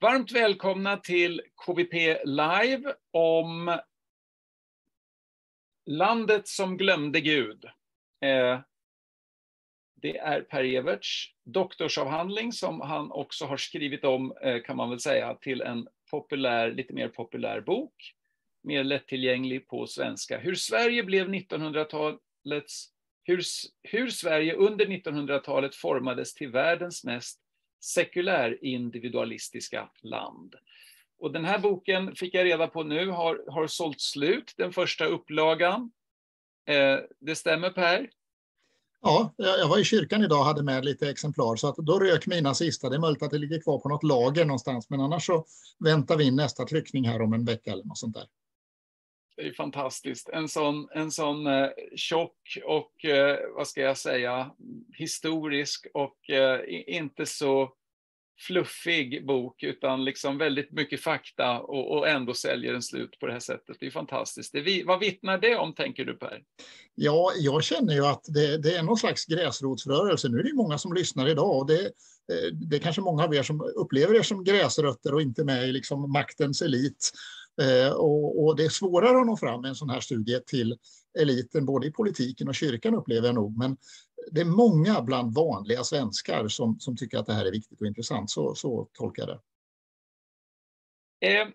Varmt välkomna till KVP Live om Landet som glömde Gud. Eh, det är Per Everts doktorsavhandling som han också har skrivit om, eh, kan man väl säga, till en populär, lite mer populär bok. Mer lättillgänglig på svenska. Hur Sverige blev 1900-talets hur, hur Sverige under 1900-talet formades till världens mest sekulär individualistiska land. Och den här boken fick jag reda på nu har, har sålt slut, den första upplagan. Eh, det stämmer Per? Ja, jag var i kyrkan idag och hade med lite exemplar så att då rök mina sista. Det är möjligt att det ligger kvar på något lager någonstans men annars så väntar vi in nästa tryckning här om en vecka eller något sånt där. Det är fantastiskt. En sån, en sån eh, tjock och, eh, vad ska jag säga, historisk och eh, inte så fluffig bok, utan liksom väldigt mycket fakta och, och, ändå säljer den slut på det här sättet. Det är fantastiskt. Det, vad vittnar det om, tänker du Per? Ja, jag känner ju att det, det är någon slags gräsrotsrörelse. Nu är det många som lyssnar idag och det, eh, det är kanske många av er som upplever er som gräsrötter och inte med i liksom maktens elit. Eh, och, och, det är svårare att nå fram med en sån här studie till eliten, både i politiken och kyrkan upplever jag nog. Men det är många bland vanliga svenskar som, som tycker att det här är viktigt och intressant. Så, så tolkar jag det. Eh,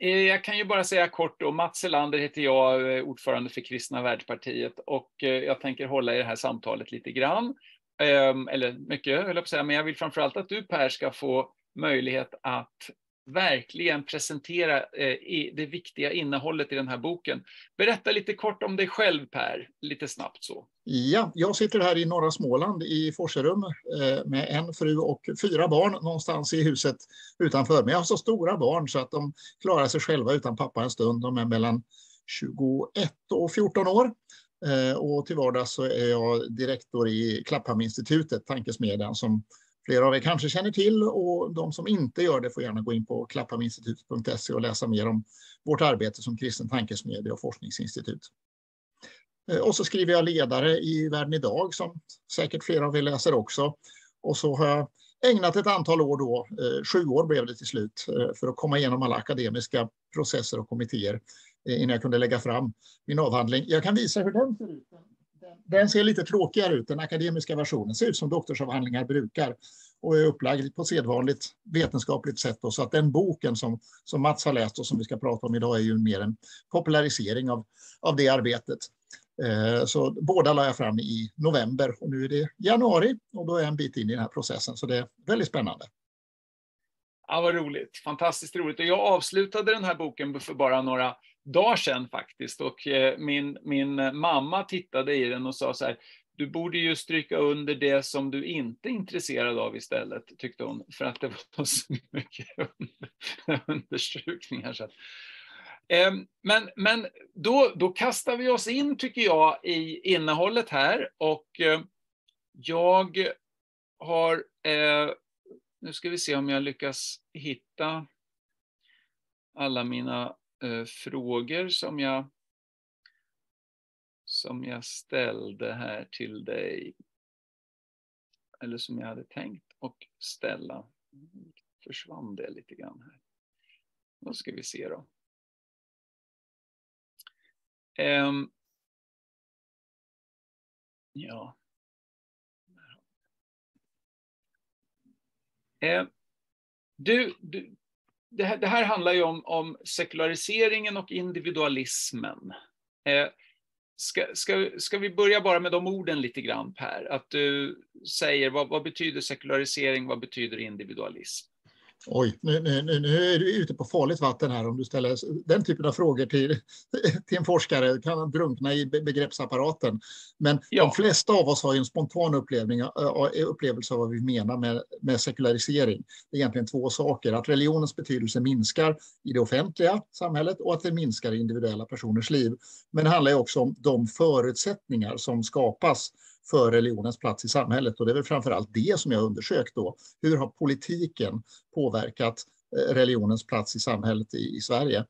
eh jag kan ju bara säga kort då, Mats Elander heter jag, eh, ordförande för Kristna världspartiet och eh, jag tänker hålla i det här samtalet lite grann. Eh, eller mycket, höll jag på att säga, men jag vill framförallt att du Per ska få möjlighet att verkligen presentera eh, det viktiga innehållet i den här boken. Berätta lite kort om dig själv Per, lite snabbt så. Ja, jag sitter här i norra Småland i Forserum eh, med en fru och fyra barn någonstans i huset utanför. Men jag har så stora barn så att de klarar sig själva utan pappa en stund. De är mellan 21 och 14 år. Eh, och till vardags så är jag direktor i Klapphamninstitutet, tankesmedjan som flera av er kanske känner till och de som inte gör det får gärna gå in på klapphaminstitutet.se och läsa mer om vårt arbete som kristen tankesmedja och forskningsinstitut. Eh, och så skriver jag ledare i Världen idag som säkert flera av er läser också. Och så har jag ägnat ett antal år då, eh, sju år blev det till slut, eh, för att komma igenom alla akademiska processer och kommittéer innan jag kunde lägga fram min avhandling. Jag kan visa hur den ser ut. Den ser lite tråkigare ut, den akademiska versionen. ser ut som doktorsavhandlingar brukar och är upplagd på sedvanligt vetenskapligt sätt. Då, så att den boken som, som Mats har läst och som vi ska prata om idag är ju mer en popularisering av, av det arbetet. Eh, så båda la jag fram i november och nu är det januari och då är jag en bit in i den här processen. Så det är väldigt spännande. Ja, vad roligt. Fantastiskt roligt. Och jag avslutade den här boken för bara några dagar sedan faktiskt. Och eh, min, min eh, mamma tittade i den och sa så här, du borde ju stryka under det som du inte är intresserad av istället, tyckte hon, för att det var så mycket understrykningar. Så ehm, men, men då, då kastar vi oss in, tycker jag, i innehållet här och eh, jag har, nu ska vi se om jag lyckas hitta alla mina eh, frågor som jag, som jag ställde här till dig. Eller som jag hade tänkt att ställa. Försvann det lite grann här. Då ska vi se då. Um, ja. Eh, du, du, det här, det här handlar ju om, om sekulariseringen och individualismen. Eh, ska, ska, ska vi börja bara med de orden lite grann Per? Att du säger vad, vad betyder sekularisering, vad betyder individualism? Oj, nu, nu, nu, är du ute på farligt vatten här om du ställer den typen av frågor till, till en forskare. kan drunkna i begreppsapparaten. Men ja. de flesta av oss har en spontan upplevelse av vad vi menar med, med sekularisering. Det är egentligen två saker. Att religionens betydelse minskar i det offentliga samhället och att det minskar i individuella personers liv. Men det handlar också om de förutsättningar som skapas för religionens plats i samhället. Och det är väl framför allt det som jag undersökt då. Hur har politiken påverkat eh, religionens plats i samhället i, i Sverige?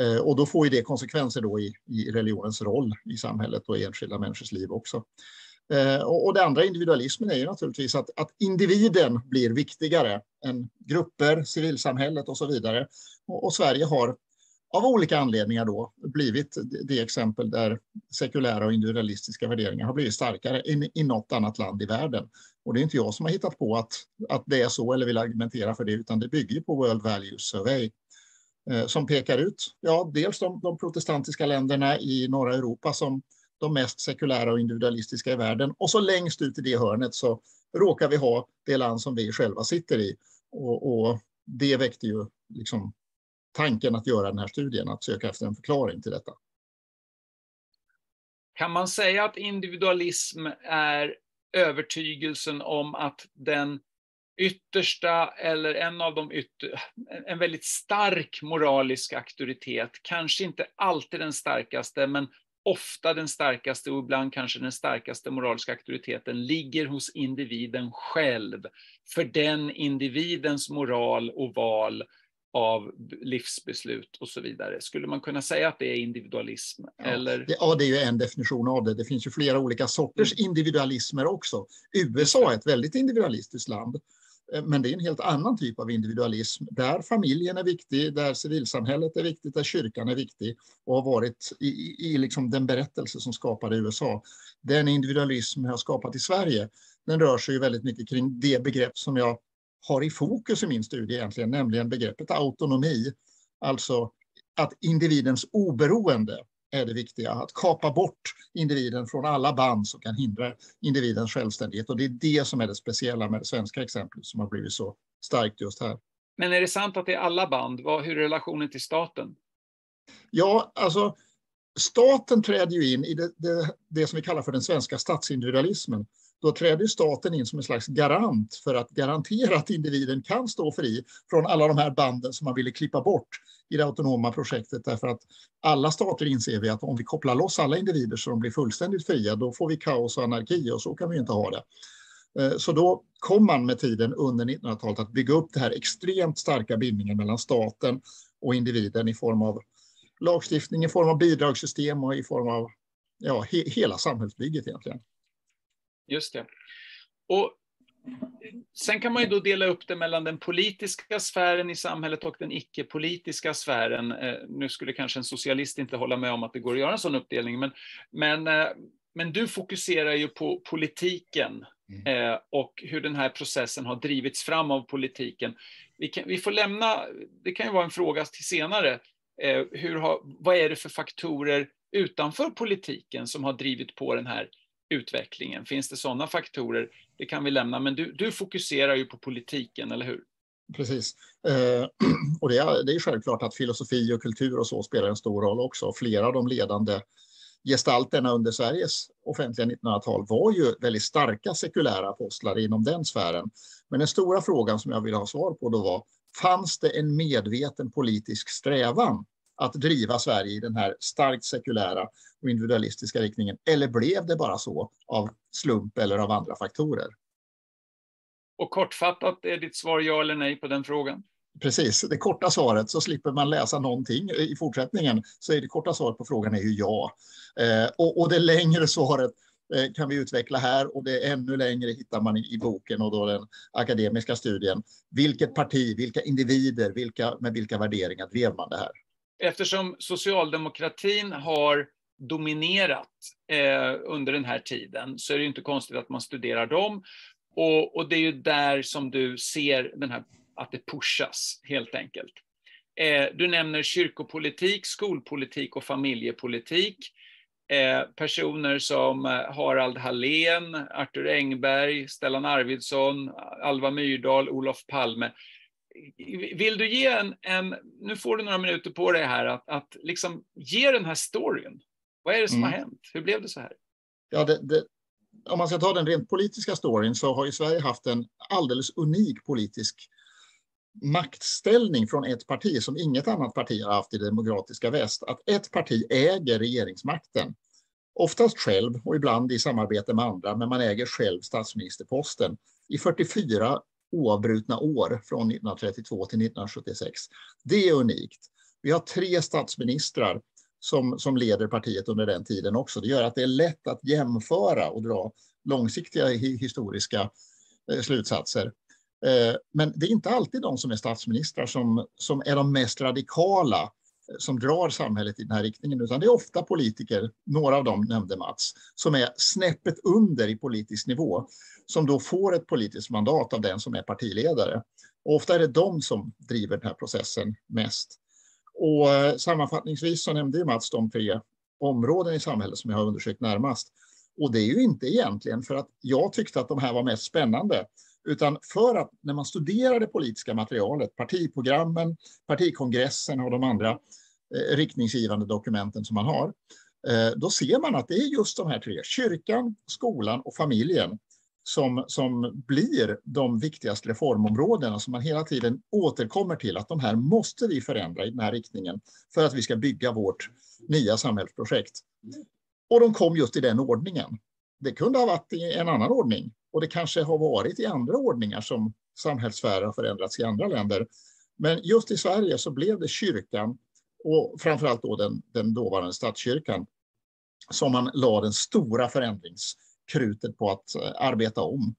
Eh, och då får ju det konsekvenser då i, i religionens roll i samhället och i enskilda människors liv också. Eh, och, och det andra individualismen är ju naturligtvis att, att individen blir viktigare än grupper, civilsamhället och så vidare. Och, och Sverige har av olika anledningar då blivit det exempel där sekulära och individualistiska värderingar har blivit starkare än i något annat land i världen. Och det är inte jag som har hittat på att, att det är så eller vill argumentera för det, utan det bygger på World Values Survey eh, som pekar ut, ja, dels de, de protestantiska länderna i norra Europa som de mest sekulära och individualistiska i världen. Och så längst ut i det hörnet så råkar vi ha det land som vi själva sitter i. Och, och det väckte ju liksom tanken att göra den här studien, att söka efter en förklaring till detta. Kan man säga att individualism är övertygelsen om att den yttersta eller en av de ytter, en väldigt stark moralisk auktoritet, kanske inte alltid den starkaste, men ofta den starkaste och ibland kanske den starkaste moraliska auktoriteten ligger hos individen själv. För den individens moral och val av livsbeslut och så vidare. Skulle man kunna säga att det är individualism? Ja, eller? Det, ja, det är ju en definition av det. Det finns ju flera olika sorters mm. individualismer också. USA är ett väldigt individualistiskt land. Eh, men det är en helt annan typ av individualism där familjen är viktig, där civilsamhället är viktigt, där kyrkan är viktig och har varit i, i liksom den berättelse som skapade USA. Den individualism jag har skapat i Sverige, den rör sig ju väldigt mycket kring det begrepp som jag har i fokus i min studie egentligen, nämligen begreppet autonomi. Alltså att individens oberoende är det viktiga. Att kapa bort individen från alla band som kan hindra individens självständighet. Och det är det som är det speciella med det svenska exemplet som har blivit så starkt just här. Men är det sant att det är alla band? Hur är relationen till staten? Ja, alltså staten träder ju in i det, det, det som vi kallar för den svenska statsindividualismen då träder staten in som en slags garant för att garantera att individen kan stå fri från alla de här banden som man ville klippa bort i det autonoma projektet. Därför att alla stater inser vi att om vi kopplar loss alla individer så de blir fullständigt fria, då får vi kaos och anarki och så kan vi inte ha det. Eh, så då kom man med tiden under 1900-talet att bygga upp den här extremt starka bindningen mellan staten och individen i form av lagstiftning, i form av bidragssystem och i form av ja, he hela samhällsbygget egentligen. Just det. Och sen kan man ju då dela upp det mellan den politiska sfären i samhället och den icke-politiska sfären. Eh, nu skulle kanske en socialist inte hålla med om att det går att göra en sån uppdelning, men, men, eh, men du fokuserar ju på politiken mm. Eh, och hur den här processen har drivits fram av politiken. Vi, kan, vi får lämna, det kan ju vara en fråga till senare, hur har, vad är det för faktorer utanför politiken som har drivit på den här utvecklingen? Finns det sådana faktorer? Det kan vi lämna, men du, du fokuserar ju på politiken, eller hur? Precis. Eh, och det är, det är självklart att filosofi och kultur och så spelar en stor roll också. Flera av de ledande gestalterna under Sveriges offentliga 1900-tal var ju väldigt starka sekulära apostlar inom den sfären. Men den stora frågan som jag ville ha svar på då var, fanns det en medveten politisk strävan att driva Sverige i den här starkt sekulära och individualistiska riktningen? Eller blev det bara så av slump eller av andra faktorer? Och kortfattat, är ditt svar ja eller nej på den frågan? Precis, det korta svaret så slipper man läsa någonting i fortsättningen. Så är det korta svaret på frågan är ju ja. Eh, och, och, det längre svaret eh, kan vi utveckla här och det ännu längre hittar man i, i, boken och då den akademiska studien. Vilket parti, vilka individer, vilka, med vilka värderingar drev man det här? Eftersom socialdemokratin har dominerat eh, under den här tiden så är det inte konstigt att man studerar dem. Och, och, det är ju där som du ser den här, att det pushas, helt enkelt. Eh, du nämner kyrkopolitik, skolpolitik och familjepolitik. Eh, personer som eh, Harald Hallén, Arthur Engberg, Stellan Arvidsson, Alva Myrdal, Olof Palme vill du ge en, en, nu får du några minuter på dig här, att, att liksom ge den här storyn. Vad är det som mm. har hänt? Hur blev det så här? Ja, det, det, om man ska ta den rent politiska storyn så har ju Sverige haft en alldeles unik politisk maktställning från ett parti som inget annat parti har haft i det demokratiska väst. Att ett parti äger regeringsmakten. Oftast själv och ibland i samarbete med andra, men man äger själv statsministerposten i 44 oavbrutna år från 1932 till 1976. Det är unikt. Vi har tre statsministrar som, som leder partiet under den tiden också. Det gör att det är lätt att jämföra och dra långsiktiga historiska eh, slutsatser. Eh, men det är inte alltid de som är statsministrar som, som är de mest radikala eh, som drar samhället i den här riktningen, utan det är ofta politiker, några av dem nämnde Mats, som är snäppet under i politisk nivå, som då får ett politiskt mandat av den som är partiledare. Och ofta är det de som driver den här processen mest. Och eh, sammanfattningsvis så nämnde ju Mats de tre områden i samhället som jag har undersökt närmast. Och det är ju inte egentligen för att jag tyckte att de här var mest spännande, utan för att när man studerar det politiska materialet, partiprogrammen, partikongressen och de andra eh, riktningsgivande dokumenten som man har, eh, då ser man att det är just de här tre, kyrkan, skolan och familjen, som, som blir de viktigaste reformområdena som man hela tiden återkommer till att de här måste vi förändra i den här riktningen för att vi ska bygga vårt nya samhällsprojekt. Och de kom just i den ordningen. Det kunde ha varit i en annan ordning och det kanske har varit i andra ordningar som samhällssfärer har förändrats i andra länder. Men just i Sverige så blev det kyrkan och framförallt då den, den dåvarande statskyrkan som man la den stora förändrings krutet på att eh, arbeta om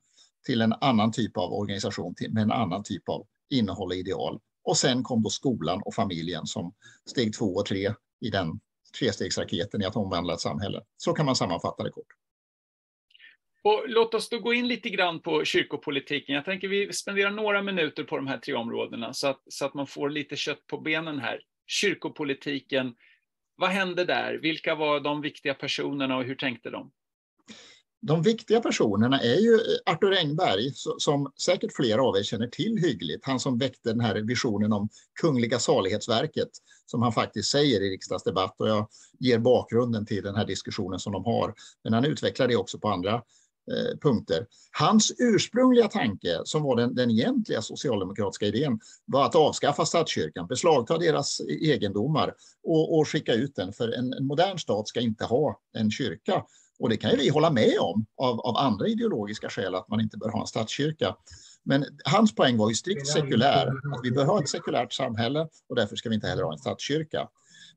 till en annan typ av organisation med en annan typ av innehåll och ideal. Och sen kom då skolan och familjen som steg två och tre i den trestegsraketen i att omvandla ett samhälle. Så kan man sammanfatta det kort. Och låt oss då gå in lite grann på kyrkopolitiken. Jag tänker vi spenderar några minuter på de här tre områdena så att, så att man får lite kött på benen här. Kyrkopolitiken, vad hände där? Vilka var de viktiga personerna och hur tänkte de? De viktiga personerna är ju Arthur Engberg, som säkert flera av er känner till hyggligt. Han som väckte den här visionen om Kungliga salighetsverket, som han faktiskt säger i riksdagsdebatt. Och jag ger bakgrunden till den här diskussionen som de har. Men han utvecklar det också på andra eh, punkter. Hans ursprungliga tanke, som var den, den egentliga socialdemokratiska idén, var att avskaffa statskyrkan, beslagta deras e-, egendomar och, och skicka ut den. För en, en modern stat ska inte ha en kyrka. Och det kan ju vi hålla med om av, av andra ideologiska skäl, att man inte bör ha en statskyrka. Men hans poäng var ju strikt sekulär, att vi bör ha ett sekulärt samhälle och därför ska vi inte heller ha en statskyrka.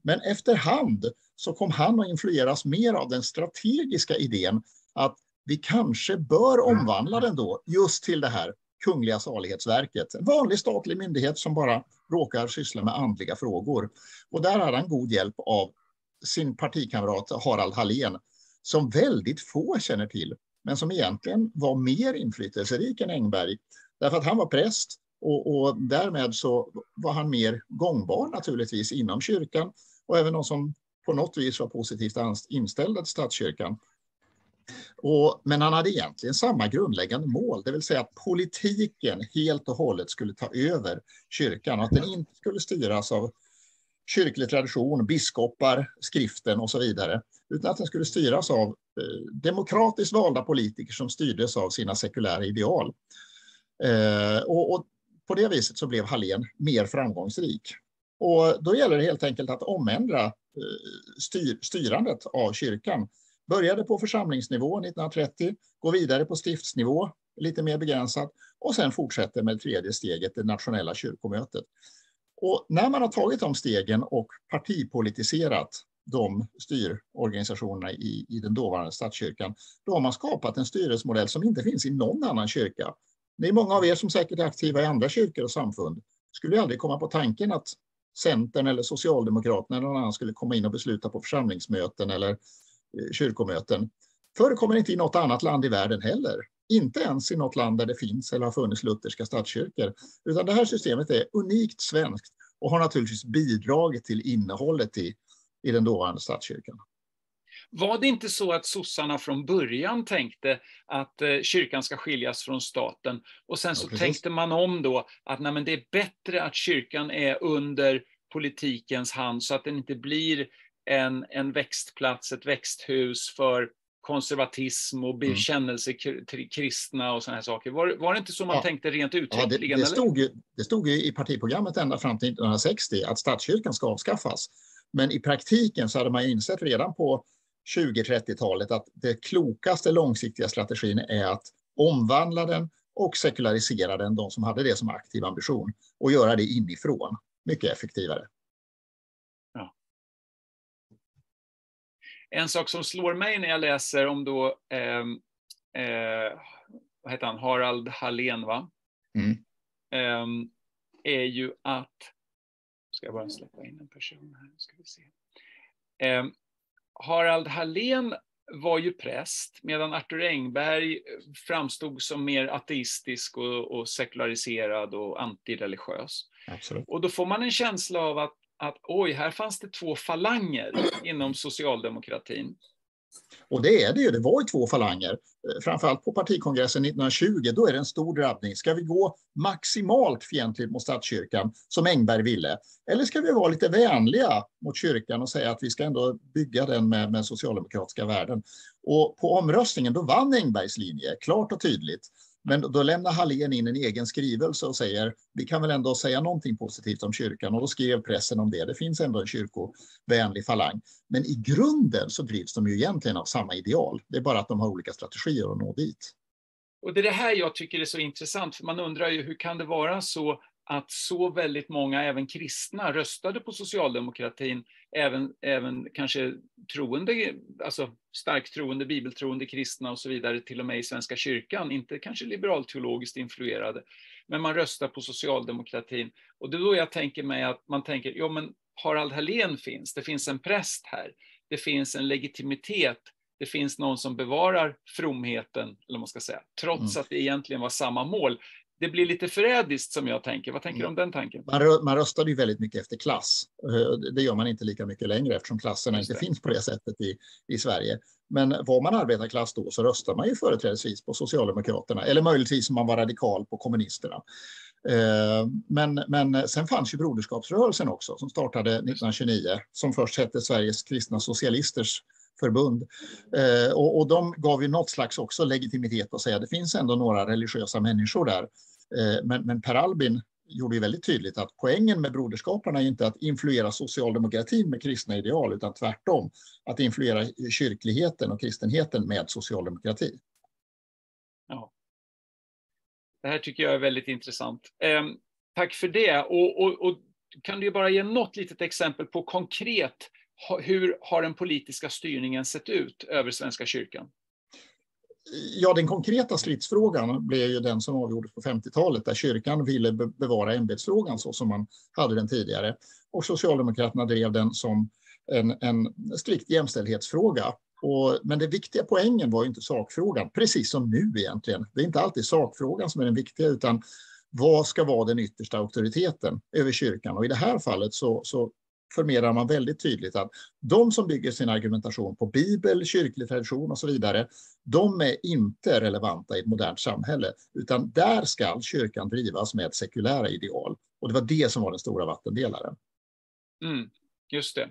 Men efterhand så kom han att influeras mer av den strategiska idén att vi kanske bör omvandla den då just till det här Kungliga salighetsverket. En vanlig statlig myndighet som bara råkar syssla med andliga frågor. Och där hade han god hjälp av sin partikamrat Harald Hallén som väldigt få känner till, men som egentligen var mer inflytelserik än Engberg. Därför att han var präst och, och därmed så var han mer gångbar naturligtvis inom kyrkan och även de som på något vis var positivt inställda till statskyrkan. Och, men han hade egentligen samma grundläggande mål, det vill säga att politiken helt och hållet skulle ta över kyrkan och att den inte skulle styras av kyrklig tradition, biskopar, skriften och så vidare, utan att den skulle styras av eh, demokratiskt valda politiker som styrdes av sina sekulära ideal. Eh, och, och, på det viset så blev Hallén mer framgångsrik. Och då gäller det helt enkelt att omändra eh, styr, styrandet av kyrkan. Började på församlingsnivå 1930, går vidare på stiftsnivå, lite mer begränsat, och sen fortsätter med tredje steget, det nationella kyrkomötet. Och när man har tagit de stegen och partipolitiserat de styrorganisationerna i, i den dåvarande statskyrkan, då har man skapat en styrelsemodell som inte finns i någon annan kyrka. Det är många av er som säkert är aktiva i andra kyrkor och samfund. Skulle aldrig komma på tanken att Centern eller Socialdemokraterna eller någon annan skulle komma in och besluta på församlingsmöten eller eh, kyrkomöten. Förekommer inte i något annat land i världen heller. Inte ens i något land där det finns eller har funnits lutherska statskyrkor. Utan det här systemet är unikt svenskt och har naturligtvis bidragit till innehållet i, i den dåvarande statskyrkan. Var det inte så att sossarna från början tänkte att eh, kyrkan ska skiljas från staten och sen så ja, tänkte man om då att nej, det är bättre att kyrkan är under politikens hand så att den inte blir en, en växtplats, ett växthus för konservatism och mm. bekännelse till kristna och sådana här saker. Var, var det inte så man ja. tänkte rent uttryckligen? Ja, det, det, stod ju, det stod ju i partiprogrammet ända fram till 1960 att statskyrkan ska avskaffas. Men i praktiken så hade man insett redan på 20-30-talet att det klokaste långsiktiga strategin är att omvandla den och sekularisera den, de som hade det som aktiv ambition, och göra det inifrån. Mycket effektivare. En sak som slår mig när jag läser om då, eh, eh, vad heter han, Harald Hallén, va? mm. um, är ju att, ska jag bara släppa in en person här, ska vi se. Um, Harald Hallén var ju präst, medan Arthur Engberg framstod som mer ateistisk och, och sekulariserad och antireligiös. Absolut. Och då får man en känsla av att, att oj, här fanns det två falanger inom socialdemokratin. Och det är det ju, det var ju två falanger. Eh, framförallt på partikongressen 1920, då är det en stor drabbning. Ska vi gå maximalt fientligt mot statskyrkan, som Engberg ville? Eller ska vi vara lite vänliga mot kyrkan och säga att vi ska ändå bygga den med, med socialdemokratiska värden? Och på omröstningen, då vann Engbergs linje, klart och tydligt. Men då lämnar Hallén in en egen skrivelse och säger vi kan väl ändå säga någonting positivt om kyrkan och då skrev pressen om det. Det finns ändå en kyrkovänlig falang. Men i grunden så drivs de ju egentligen av samma ideal. Det är bara att de har olika strategier att nå dit. Och det är det här jag tycker är så intressant, för man undrar ju hur kan det vara så att så väldigt många, även kristna, röstade på socialdemokratin, även, även kanske troende, alltså starkt troende, bibeltroende kristna och så vidare, till och med i Svenska kyrkan, inte kanske liberalteologiskt influerade, men man röstar på socialdemokratin. Och det är då jag tänker mig att man tänker, ja men Harald Hallén finns, det finns en präst här, det finns en legitimitet, det finns någon som bevarar fromheten, eller man ska säga, trots mm. att det egentligen var samma mål det blir lite förrädiskt som jag tänker. Vad tänker du om den tanken? Man, man röstade ju väldigt mycket efter klass. Eh, det gör man inte lika mycket längre eftersom klasserna inte finns på det sättet i, i Sverige. Men var man arbetarklass då så röstar man ju företrädesvis på Socialdemokraterna eller möjligtvis om man var radikal på kommunisterna. Eh, men, men sen fanns ju Broderskapsrörelsen också som startade 1929 som först hette Sveriges kristna socialisters förbund. Eh, och, och, de gav ju något slags också legitimitet att säga det finns ändå några religiösa människor där. Eh, men, men Per Albin gjorde ju väldigt tydligt att poängen med broderskaparna är inte att influera socialdemokratin med kristna ideal utan tvärtom att influera kyrkligheten och kristenheten med socialdemokrati. Ja. Det här tycker jag är väldigt intressant. Eh, tack för det. Och, och, och kan du bara ge något litet exempel på konkret hur har den politiska styrningen sett ut över Svenska kyrkan? Ja, den konkreta stridsfrågan blev ju den som avgjordes på 50-talet där kyrkan ville bevara ämbetsfrågan så som man hade den tidigare. Och Socialdemokraterna drev den som en, en strikt jämställdhetsfråga. Och, men den viktiga poängen var ju inte sakfrågan, precis som nu egentligen. Det är inte alltid sakfrågan som är den viktiga, utan vad ska vara den yttersta auktoriteten över kyrkan? Och i det här fallet så, så förmedlar man väldigt tydligt att de som bygger sin argumentation på bibel, kyrklig tradition och så vidare, de är inte relevanta i ett modernt samhälle, utan där ska kyrkan drivas med sekulära ideal. Och det var det som var den stora vattendelaren. Mm, just det.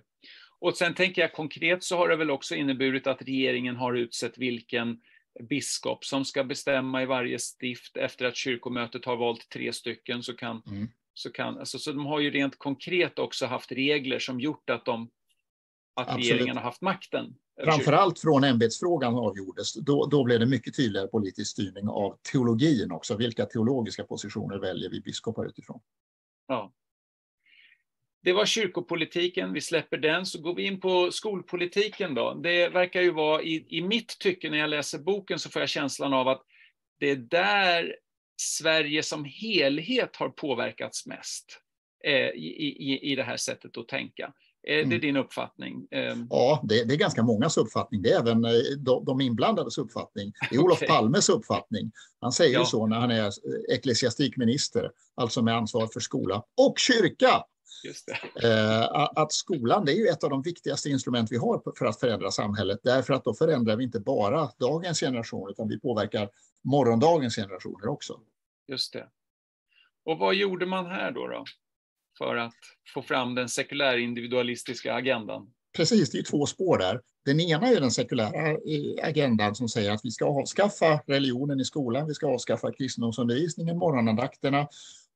Och sen tänker jag konkret så har det väl också inneburit att regeringen har utsett vilken biskop som ska bestämma i varje stift efter att kyrkomötet har valt tre stycken så kan mm så, kan, alltså, så de har ju rent konkret också haft regler som gjort att, de, att regeringen har haft makten. Framförallt från ämbetsfrågan avgjordes, då, då blev det mycket tydligare politisk styrning av teologin också. Vilka teologiska positioner väljer vi biskopar utifrån? Ja. Det var kyrkopolitiken, vi släpper den, så går vi in på skolpolitiken då. Det verkar ju vara, i, i mitt tycke när jag läser boken så får jag känslan av att det är där Sverige som helhet har påverkats mest eh, i, i, i det här sättet att tänka. Eh, det är mm. din uppfattning? Ehm. Ja, det, det, är ganska mångas uppfattning. Det är även eh, de, de inblandades uppfattning. Det är Olof okay. Palmes uppfattning. Han säger ja. så när han är ecklesiastikminister, alltså med ansvar för skola och kyrka. Att skolan det är ju ett av de viktigaste instrument vi har för att förändra samhället. Därför att då förändrar vi inte bara dagens generation utan vi påverkar morgondagens generationer också. Just det. Och vad gjorde man här då, då för att få fram den sekulära individualistiska agendan? Precis, det är två spår där. Den ena är den sekulära eh, agendan som säger att vi ska avskaffa religionen i skolan, vi ska avskaffa kristendomsundervisningen, morgonandakterna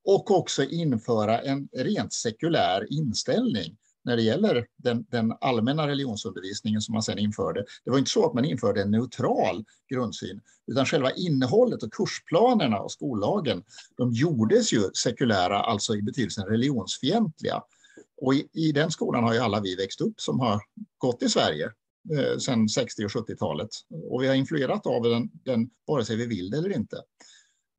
och också införa en rent sekulär inställning när det gäller den, den, allmänna religionsundervisningen som man sen införde. Det var inte så att man införde en neutral grundsyn, utan själva innehållet och kursplanerna och skollagen, de gjordes ju sekulära, alltså i betydelsen religionsfientliga. Och i, i den skolan har ju alla vi växt upp som har gått i Sverige eh, sedan 60 och 70-talet. Och vi har influerat av den, den vare sig vi vill det eller inte.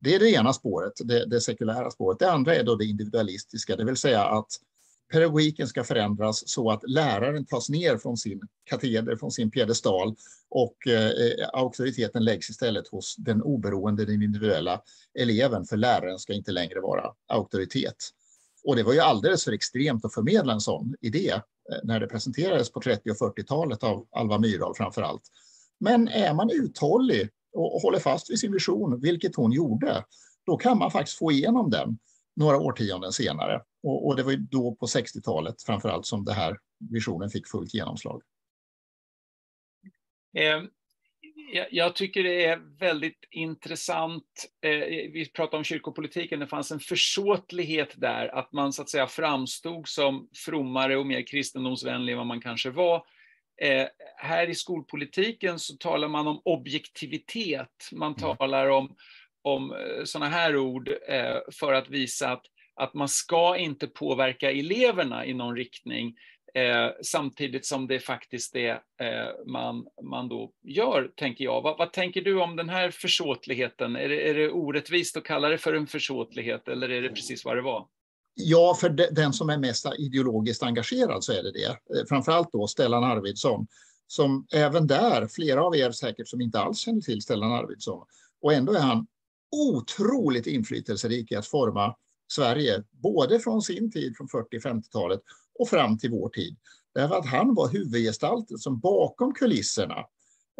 Det är det ena spåret, det, det sekulära spåret. Det andra är då det individualistiska, det vill säga att pedagogiken ska förändras så att läraren tas ner från sin kateder, från sin piedestal och eh, auktoriteten läggs istället hos den oberoende, den individuella eleven, för läraren ska inte längre vara auktoritet. Och det var ju alldeles för extremt att förmedla en sån idé eh, när det presenterades på 30 och 40-talet av Alva Myrdal framför allt. Men är man uthållig och håller fast vid sin vision, vilket hon gjorde, då kan man faktiskt få igenom den några årtionden senare. Och, och det var ju då på 60-talet framför allt som den här visionen fick fullt genomslag. Ehm, jag tycker det är väldigt intressant. Eh, vi pratade om kyrkopolitiken, det fanns en försåtlighet där, att man så att säga framstod som frommare och mer kristendomsvänlig än vad man kanske var. Eh, här i skolpolitiken så talar man om objektivitet. Man mm. talar om, om eh, sådana här ord eh, för att visa att, att man ska inte påverka eleverna i någon riktning. Eh, samtidigt som det faktiskt är eh, man, man då gör, tänker jag. Vad, vad, tänker du om den här försåtligheten? Är det, är det orättvist att kalla det för en försåtlighet eller är det precis vad det var? Ja, för den som är mest ideologiskt engagerad så är det det. Eh, framförallt då Stellan Arvidsson, som även där, flera av er säkert som inte alls känner till Stellan Arvidsson, och ändå är han otroligt inflytelserik i att forma Sverige, både från sin tid, från 40-50-talet, och fram till vår tid. Därför att han var huvudgestalten som bakom kulisserna eh,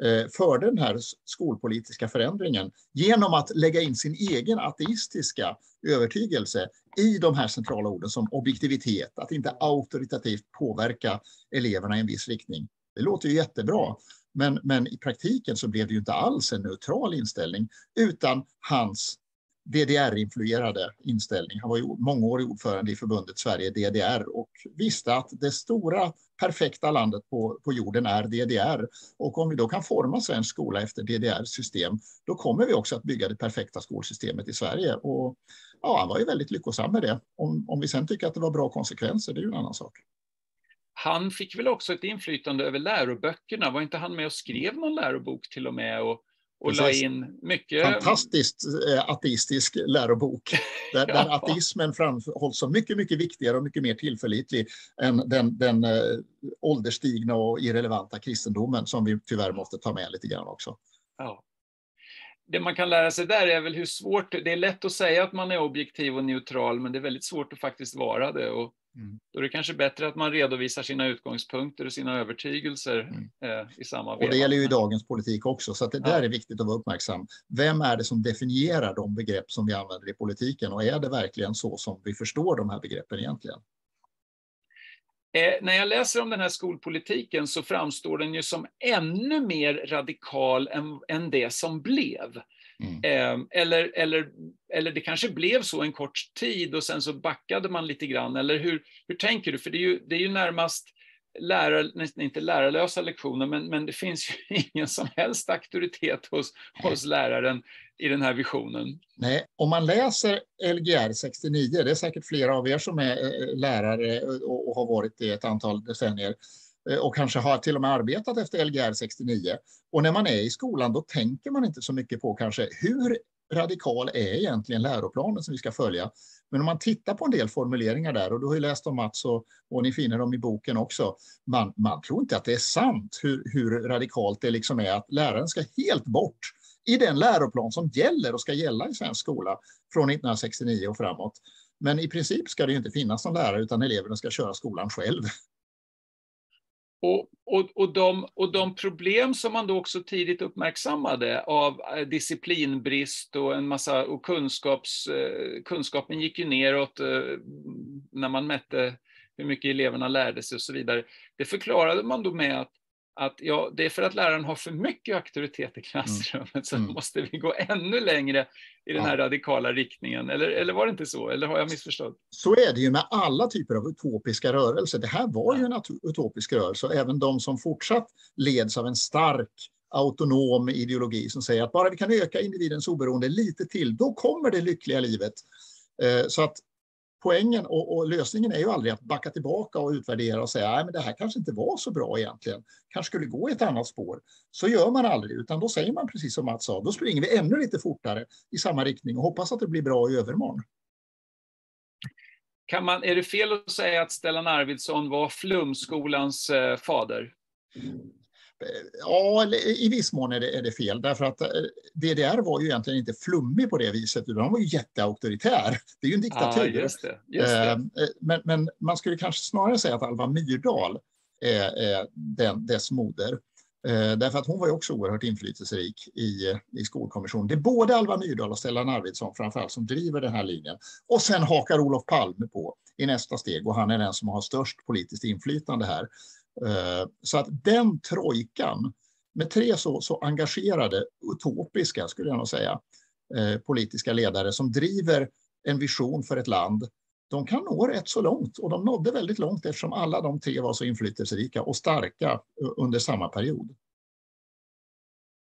Eh, förde den här skolpolitiska förändringen genom att lägga in sin egen ateistiska övertygelse i de här centrala orden som objektivitet, att inte auktoritativt påverka eleverna i en viss riktning. Det låter ju jättebra, men, men i praktiken så blev det ju inte alls en neutral inställning utan hans DDR-influerade inställning. Han var ju mångårig ordförande i förbundet Sverige-DDR och visste att det stora perfekta landet på, på jorden är DDR. Och om vi då kan forma svensk skola efter DDRs system, då kommer vi också att bygga det perfekta skolsystemet i Sverige. Och ja, han var ju väldigt lyckosam med det. Om, om vi sen tycker att det var bra konsekvenser, det är ju en annan sak. Han fick väl också ett inflytande över läroböckerna? Var inte han med och skrev någon lärobok till och med? Och och la in mycket... Fantastiskt eh, ateistisk lärobok. Där, ja. där ateismen framhålls som mycket, mycket viktigare och mycket mer tillförlitlig än den, den äh, ålderstigna och irrelevanta kristendomen som vi tyvärr måste ta med lite grann också. Ja. Det man kan lära sig där är väl hur svårt, det är lätt att säga att man är objektiv och neutral, men det är väldigt svårt att faktiskt vara det. Och Mm. Då är det kanske bättre att man redovisar sina utgångspunkter och sina övertygelser mm. eh, i samma veva. Och det gäller ju dagens politik också, så det där ja. är viktigt att vara uppmärksam. Vem är det som definierar de begrepp som vi använder i politiken och är det verkligen så som vi förstår de här begreppen egentligen? Eh, när jag läser om den här skolpolitiken så framstår den ju som ännu mer radikal än, än det som blev. Mm. Eh, eller, eller, eller det kanske blev så en kort tid och sen så backade man lite grann. Eller hur, hur tänker du? För det är ju, det är ju närmast lärar, inte lärarlösa lektioner, men, men det finns ju ingen som helst auktoritet hos, hos läraren i den här visionen. Nej, om man läser Lgr 69, det är säkert flera av er som är eh, lärare och, och har varit det ett antal decennier, Eh, och kanske har till och med arbetat efter Lgr 69. Och när man är i skolan då tänker man inte så mycket på kanske hur radikal är egentligen läroplanen som vi ska följa. Men om man tittar på en del formuleringar där, och du har ju läst om Mats och, och ni finner dem i boken också, man, man tror inte att det är sant hur, hur radikalt det liksom är att läraren ska helt bort i den läroplan som gäller och ska gälla i svensk skola från 1969 och framåt. Men i princip ska det inte finnas någon lärare utan eleverna ska köra skolan själv. Och, och, och, de, och de problem som man då också tidigt uppmärksammade av eh, disciplinbrist och en massa och kunskaps, eh, kunskapen gick ju neråt eh, när man mätte hur mycket eleverna lärde sig och så vidare. Det förklarade man då med att att ja, det är för att läraren har för mycket auktoritet i klassrummet, mm. så mm. måste vi gå ännu längre i den här ja. radikala riktningen. Eller, eller var det inte så? Eller har jag missförstått? Så är det ju med alla typer av utopiska rörelser. Det här var ju en utopisk rörelse och även de som fortsatt leds av en stark autonom ideologi som säger att bara vi kan öka individens oberoende lite till, då kommer det lyckliga livet. Eh, så att poängen och, och, lösningen är ju aldrig att backa tillbaka och utvärdera och säga att det här kanske inte var så bra egentligen. Kanske skulle gå i ett annat spår. Så gör man aldrig, utan då säger man precis som Mats sa, då springer vi ännu lite fortare i samma riktning och hoppas att det blir bra i övermorgon. Kan man, är det fel att säga att Stellan Arvidsson var flumskolans eh, fader? Ja, i viss mån är det, är det, fel, därför att eh, DDR var ju egentligen inte flummig på det viset, utan de var ju jätteauktoritär. Det är ju en diktatur. Ah, just det, just det. Eh, men, men, man skulle kanske snarare säga att Alva Myrdal är, är den, dess moder. Därför att hon var ju också oerhört inflytelserik i, i skolkommissionen. Det är både Alva Myrdal och Stellan Arvidsson framförallt som driver den här linjen. Och sen hakar Olof Palme på i nästa steg och han är den som har störst politiskt inflytande här. Eh, så att den trojkan med tre så, så engagerade, utopiska skulle jag nog säga, eh, politiska ledare som driver en vision för ett land, de kan nå rätt så långt och de nådde väldigt långt eftersom alla de tre var så inflytelserika och starka eh, under samma period.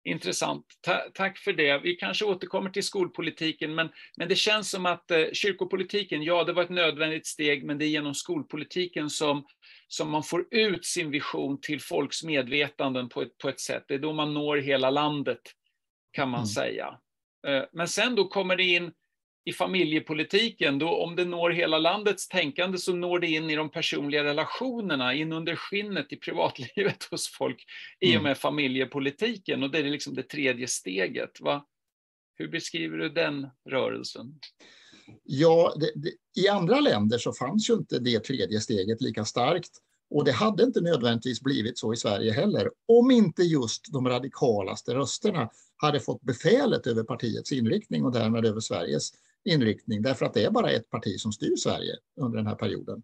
Intressant. Ta tack för det. Vi kanske återkommer till skolpolitiken, men, men det känns som att eh, kyrkopolitiken, ja, det var ett nödvändigt steg, men det är genom skolpolitiken som, som man får ut sin vision till folks medvetanden på ett, på ett sätt. Det är då man når hela landet, kan man mm. säga. Eh, men sen då kommer det in i familjepolitiken, då om det når hela landets tänkande så når det in i de personliga relationerna, in under skinnet i privatlivet hos folk i och mm. med familjepolitiken. Och det är liksom det tredje steget. Va? Hur beskriver du den rörelsen? Ja, det, det, i andra länder så fanns ju inte det tredje steget lika starkt. Och det hade inte nödvändigtvis blivit så i Sverige heller, om inte just de radikalaste rösterna hade fått befälet över partiets inriktning och därmed över Sveriges inriktning därför att det är bara ett parti som styr Sverige under den här perioden.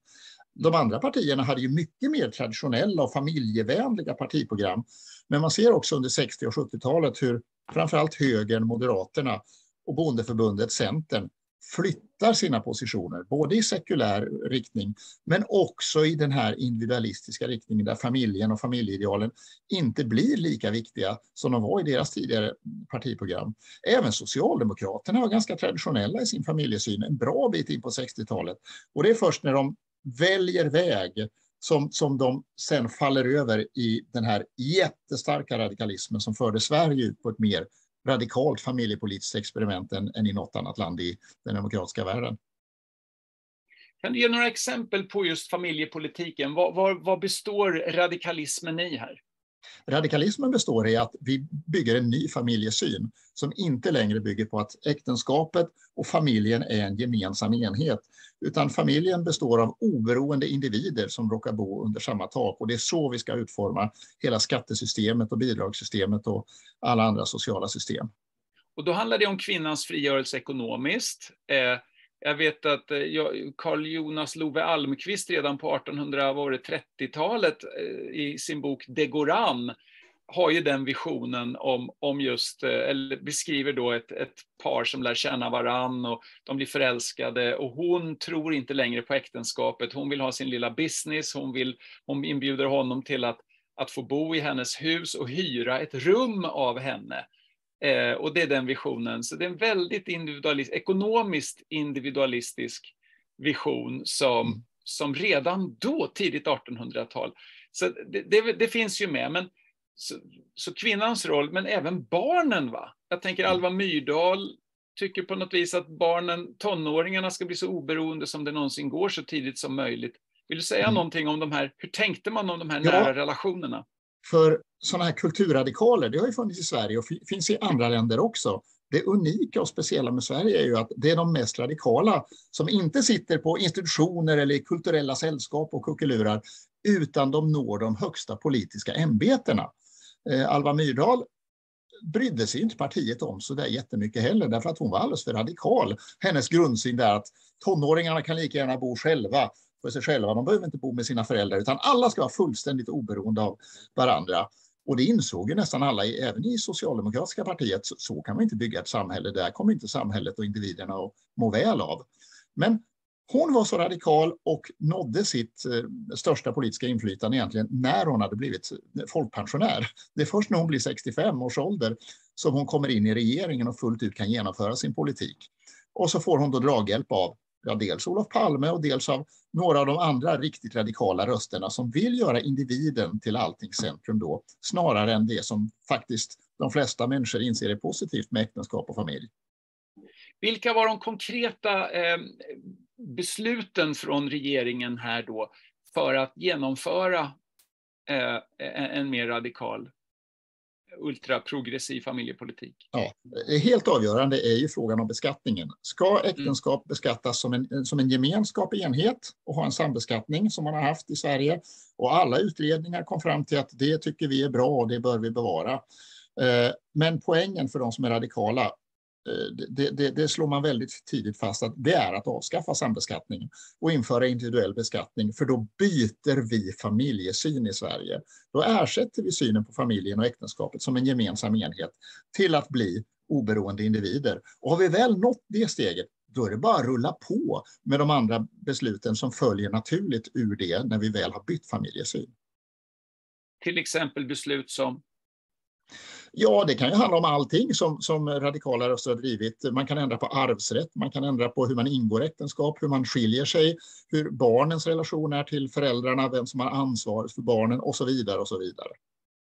De andra partierna hade ju mycket mer traditionella och familjevänliga partiprogram. Men man ser också under 60 och 70-talet hur framförallt högern, Moderaterna och Bondeförbundet, Centern flyttar sina positioner, både i sekulär riktning men också i den här individualistiska riktningen där familjen och familjeidealen inte blir lika viktiga som de var i deras tidigare partiprogram. Även Socialdemokraterna var ganska traditionella i sin familjesyn en bra bit in på 60-talet. Och det är först när de väljer väg som, som de sen faller över i den här jättestarka radikalismen som förde Sverige ut på ett mer radikalt familjepolitiskt experiment än, än i något annat land i den demokratiska världen. Kan du ge några exempel på just familjepolitiken? Vad, vad, vad består radikalismen i här? Radikalismen består i att vi bygger en ny familjesyn som inte längre bygger på att äktenskapet och familjen är en gemensam enhet, utan familjen består av oberoende individer som råkar bo under samma tak och det är så vi ska utforma hela skattesystemet och bidragssystemet och alla andra sociala system. Och då handlar det om kvinnans frigörelse ekonomiskt. Eh, jag vet att eh, Carl Jonas Love Almqvist redan på 1830-talet eh, i sin bok De Goran har ju den visionen om, om just, eh, eller beskriver då ett, ett par som lär känna varann och de blir förälskade och hon tror inte längre på äktenskapet. Hon vill ha sin lilla business, hon, vill, hon inbjuder honom till att, att få bo i hennes hus och hyra ett rum av henne. Eh, och det är den visionen. Så det är en väldigt individualist, ekonomiskt individualistisk vision som, mm. som redan då, tidigt 1800-tal, så det, det, det, finns ju med. Men, så, så, kvinnans roll, men även barnen. va? Jag tänker mm. Alva Myrdal tycker på något vis att barnen, tonåringarna ska bli så oberoende som det någonsin går så tidigt som möjligt. Vill du säga mm. någonting om de här, hur tänkte man om de här ja. nära relationerna? För sådana här kulturradikaler, det har ju funnits i Sverige och finns i andra länder också. Det unika och speciella med Sverige är ju att det är de mest radikala som inte sitter på institutioner eller i kulturella sällskap och kuckelurar, utan de når de högsta politiska ämbetena. Eh, Alva Myrdal brydde sig inte partiet om så där jättemycket heller, därför att hon var alldeles för radikal. Hennes grundsyn är att tonåringarna kan lika gärna bo själva för sig själva. De behöver inte bo med sina föräldrar utan alla ska vara fullständigt oberoende av varandra. Och det insåg ju nästan alla, även i socialdemokratiska partiet, så, så kan man inte bygga ett samhälle. Där kommer inte samhället och individerna att må väl av. Men hon var så radikal och nådde sitt eh, största politiska inflytande egentligen när hon hade blivit eh, folkpensionär. Det är först när hon blir 65 års ålder som hon kommer in i regeringen och fullt ut kan genomföra sin politik. Och så får hon då draghjälp av ja, dels Olof Palme och dels av några av de andra riktigt radikala rösterna som vill göra individen till alltings centrum då, snarare än det som faktiskt de flesta människor inser är positivt med äktenskap och familj. Vilka var de konkreta eh, besluten från regeringen här då för att genomföra eh, en mer radikal ultraprogressiv familjepolitik. Ja, helt avgörande är ju frågan om beskattningen. Ska äktenskap beskattas som en, som en gemenskap enhet och ha en sambeskattning som man har haft i Sverige? Och alla utredningar kom fram till att det tycker vi är bra och det bör vi bevara. Eh, men poängen för de som är radikala det, det, det, slår man väldigt tidigt fast att det är att avskaffa sambeskattningen och införa individuell beskattning, för då byter vi familjesyn i Sverige. Då ersätter vi synen på familjen och äktenskapet som en gemensam enhet till att bli oberoende individer. Och har vi väl nått det steget, då är det bara att rulla på med de andra besluten som följer naturligt ur det när vi väl har bytt familjesyn. Till exempel beslut som Ja, det kan ju handla om allting som, som radikala röster har drivit. Man kan ändra på arvsrätt, man kan ändra på hur man ingår äktenskap, hur man skiljer sig, hur barnens relation är till föräldrarna, vem som har ansvaret för barnen och så vidare och så vidare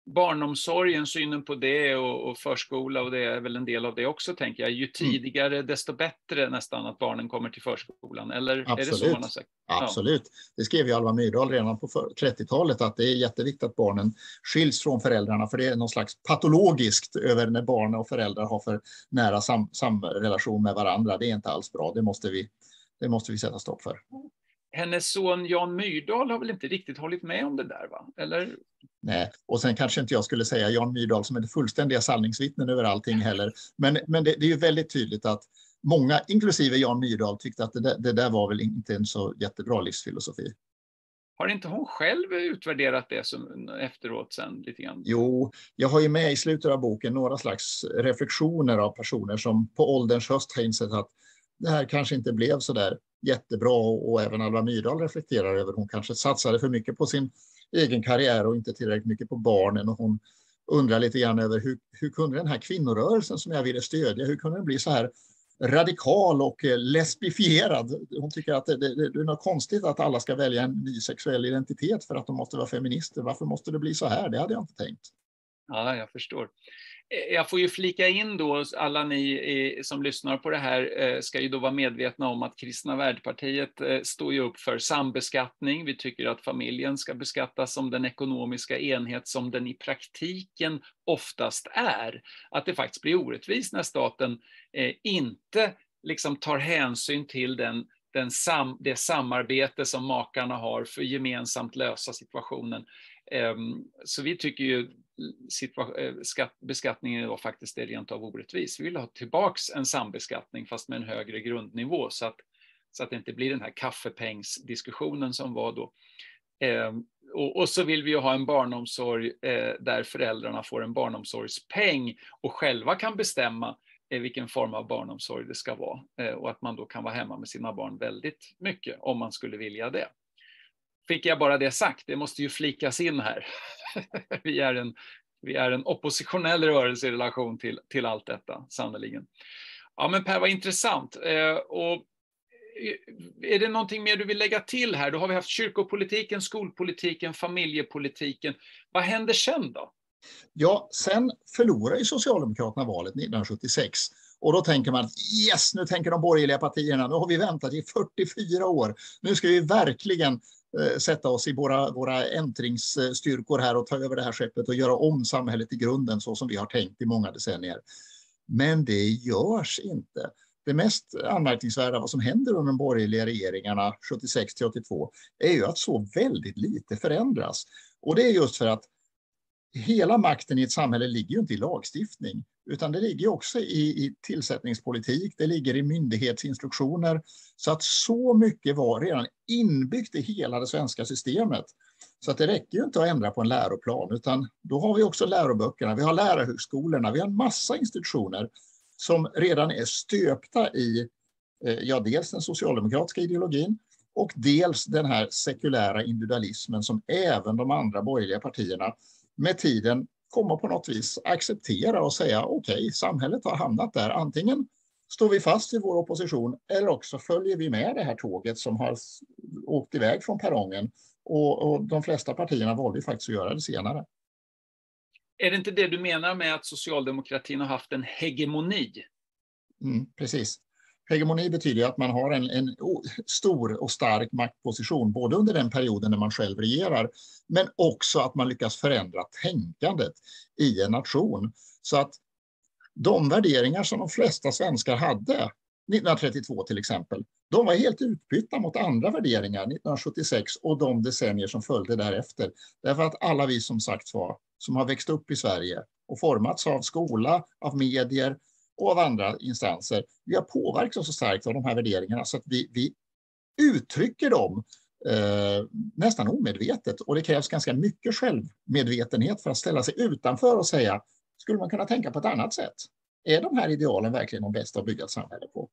barnomsorgen, synen på det och, och, förskola och det är väl en del av det också tänker jag. Ju mm. tidigare desto bättre nästan att barnen kommer till förskolan. Eller Absolut. är det så man har sagt? Absolut. Det skrev ju Alva Myrdal redan på 30-talet att det är jätteviktigt att barnen skiljs från föräldrarna för det är någon slags patologiskt över när barn och föräldrar har för nära sam samrelation med varandra. Det är inte alls bra. Det måste vi, det måste vi sätta stopp för hennes son Jan Myrdal har väl inte riktigt hållit med om det där, va? Eller? Nej, och sen kanske inte jag skulle säga Jan Myrdal som är det fullständiga sanningsvittnen över allting heller. Men, men det, det är ju väldigt tydligt att många, inklusive Jan Myrdal, tyckte att det där, det där var väl inte en så jättebra livsfilosofi. Har inte hon själv utvärderat det som, efteråt sen lite grann? Jo, jag har ju med i slutet av boken några slags reflektioner av personer som på ålderns höst har insett att det här kanske inte blev så där jättebra och även Alva Myrdal reflekterar över. Hon kanske satsade för mycket på sin egen karriär och inte tillräckligt mycket på barnen. Och hon undrar lite grann över hur, hur kunde den här kvinnorörelsen som jag ville stödja, hur kunde den bli så här radikal och eh, lesbifierad. Hon tycker att det, det, det, är något konstigt att alla ska välja en ny sexuell identitet för att de måste vara feminister. Varför måste det bli så här? Det hade jag inte tänkt. Ja, jag förstår. Eh, jag får ju flika in då, alla ni som lyssnar på det här eh, ska ju då vara medvetna om att Kristna värdpartiet eh, står ju upp för sambeskattning. Vi tycker att familjen ska beskattas som den ekonomiska enhet som den i praktiken oftast är. Att det faktiskt blir orättvist när staten inte liksom tar hänsyn till den den sam, det samarbete som makarna har för gemensamt lösa situationen. Ehm, så vi tycker ju Eh, beskattningen idag faktiskt är rent av orättvis. Vi vill ha tillbaks en sambeskattning fast med en högre grundnivå så att, så att det inte blir den här kaffepengsdiskussionen som var då. Eh, och, och, så vill vi ju ha en barnomsorg eh, där föräldrarna får en barnomsorgspeng och själva kan bestämma eh, vilken form av barnomsorg det ska vara eh, och att man då kan vara hemma med sina barn väldigt mycket om man skulle vilja det fick jag bara det sagt, det måste ju flikas in här. vi, är en, vi är en oppositionell rörelse i relation till, till allt detta, sannerligen. Ja men Per, vad intressant. Eh, och eh, är det någonting mer du vill lägga till här? Då har vi haft kyrkopolitiken, skolpolitiken, familjepolitiken. Vad händer sen då? Ja, sen förlorar ju Socialdemokraterna valet 1976. Och då tänker man yes, nu tänker de borgerliga partierna, nu har vi väntat i 44 år. Nu ska vi verkligen Eh, sätta oss i våra, våra äntringsstyrkor här och ta över det här skeppet och göra om samhället i grunden så som vi har tänkt i många decennier. Men det görs inte. Det mest anmärkningsvärda vad som händer under de borgerliga regeringarna 76 till 82 är ju att så väldigt lite förändras. Och det är just för att hela makten i ett samhälle ligger ju inte i lagstiftning, utan det ligger också i, i tillsättningspolitik, det ligger i myndighetsinstruktioner. Så att så mycket var redan inbyggt i hela det svenska systemet. Så att det räcker ju inte att ändra på en läroplan, utan då har vi också läroböckerna, vi har lärarhögskolorna, vi har en massa institutioner som redan är stöpta i eh, ja, dels den socialdemokratiska ideologin och dels den här sekulära individualismen som även de andra borgerliga partierna med tiden komma på något vis acceptera och säga okej, okay, samhället har hamnat där. Antingen står vi fast i vår opposition eller också följer vi med det här tåget som har åkt iväg från perrongen. Och, och de flesta partierna valde faktiskt att göra det senare. Är det inte det du menar med att socialdemokratin har haft en hegemoni? Mm, precis. Hegemoni betyder att man har en, en, stor och stark maktposition, både under den perioden när man själv regerar, men också att man lyckas förändra tänkandet i en nation. Så att de värderingar som de flesta svenskar hade 1932 till exempel, de var helt utbytta mot andra värderingar 1976 och de decennier som följde därefter. Därför att alla vi som sagt var, som har växt upp i Sverige och formats av skola, av medier och av andra instanser, vi har påverkats så starkt av de här värderingarna så att vi, vi uttrycker dem eh, nästan omedvetet. Och det krävs ganska mycket självmedvetenhet för att ställa sig utanför och säga, skulle man kunna tänka på ett annat sätt? Är de här idealen verkligen de bästa att bygga ett samhälle på?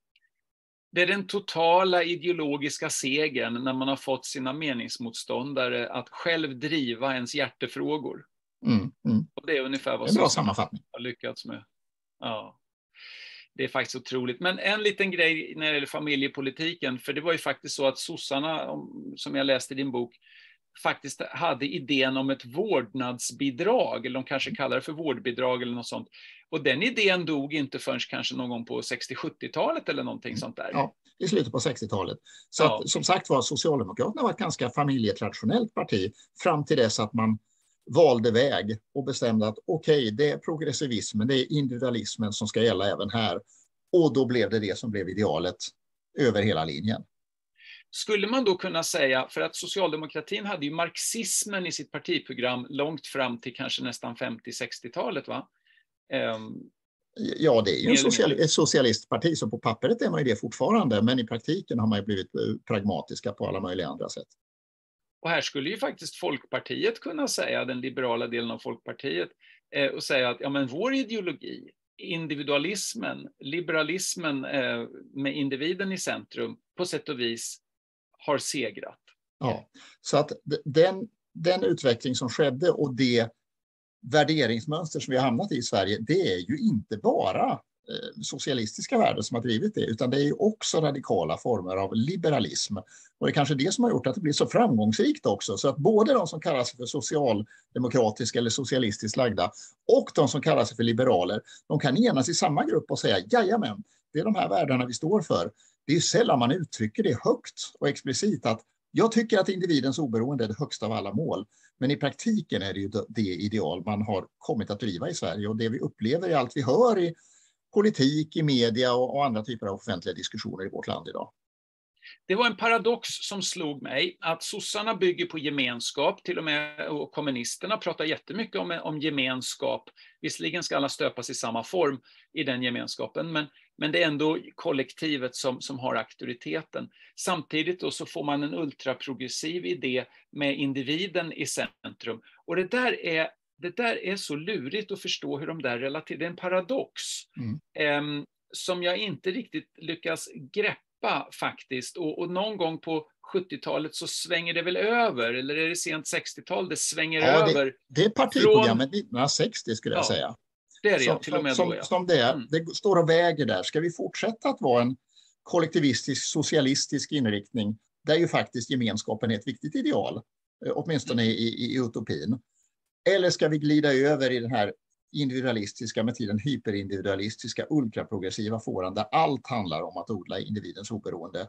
Det är den totala ideologiska segern när man har fått sina meningsmotståndare att själv driva ens hjärtefrågor. Mm, mm. Och det är ungefär vad som har lyckats med. Ja. Det är faktiskt otroligt. Men en liten grej när det gäller familjepolitiken, för det var ju faktiskt så att sossarna, som jag läste i din bok, faktiskt hade idén om ett vårdnadsbidrag, eller de kanske kallar det för vårdbidrag eller något sånt. Och den idén dog inte förrän kanske någon gång på 60-70-talet eller någonting sånt där. Ja, i slutet på 60-talet. Så ja. att, som sagt var, Socialdemokraterna var ett ganska familjetraditionellt parti fram till dess att man valde väg och bestämde att okej, okay, det är progressivismen, det är individualismen som ska gälla även här. Och då blev det det som blev idealet över hela linjen. Skulle man då kunna säga, för att socialdemokratin hade ju marxismen i sitt partiprogram långt fram till kanske nästan 50-60-talet, va? Um, ja, det är ju ett socialistparti, så på pappret är man ju det fortfarande, men i praktiken har man ju blivit eh, pragmatiska på alla möjliga andra sätt. Och här skulle ju faktiskt Folkpartiet kunna säga, den liberala delen av Folkpartiet, eh, och säga att ja, men vår ideologi, individualismen, liberalismen eh, med individen i centrum, på sätt och vis har segrat. Ja, så att den, den utveckling som skedde och det värderingsmönster som vi har hamnat i i Sverige, det är ju inte bara Eh, socialistiska värden som har drivit det, utan det är ju också radikala former av liberalism. Och det är kanske det som har gjort att det blir så framgångsrikt också, så att både de som kallar sig för socialdemokratiska eller socialistiskt lagda och de som kallar sig för liberaler, de kan enas i samma grupp och säga jajamän, det är de här värdena vi står för det är sällan man uttrycker det högt och explicit att jag tycker att individens oberoende är det högsta av alla mål. Men i praktiken är det ju det ideal man har kommit att driva i Sverige och det vi upplever i allt vi hör i politik, i media och andra typer av offentliga diskussioner i vårt land idag. Det var en paradox som slog mig, att sossarna bygger på gemenskap, till och med och kommunisterna pratar jättemycket om, om gemenskap. Visserligen ska alla stöpas i samma form i den gemenskapen, men, men det är ändå kollektivet som, som har auktoriteten. Samtidigt då så får man en ultraprogressiv idé med individen i centrum. Och det där är, det där är så lurigt att förstå hur de där relaterar, det är en paradox. Mm. Eh, som jag inte riktigt lyckas greppa faktiskt. Och, och någon gång på 70-talet så svänger det väl över, eller är det sent 60-tal det svänger ja, över? Det, det är partiprogrammet från... 1960 skulle jag ja, säga. Det är det som, till och med som, då, ja. Som det, är. Mm. det står och väger där. Ska vi fortsätta att vara en kollektivistisk, socialistisk inriktning där ju faktiskt gemenskapen är ett viktigt ideal, eh, åtminstone mm. i, i, i utopin. Eller ska vi glida över i den här individualistiska, med tiden hyperindividualistiska, ultraprogressiva fåran där allt handlar om att odla individens oberoende.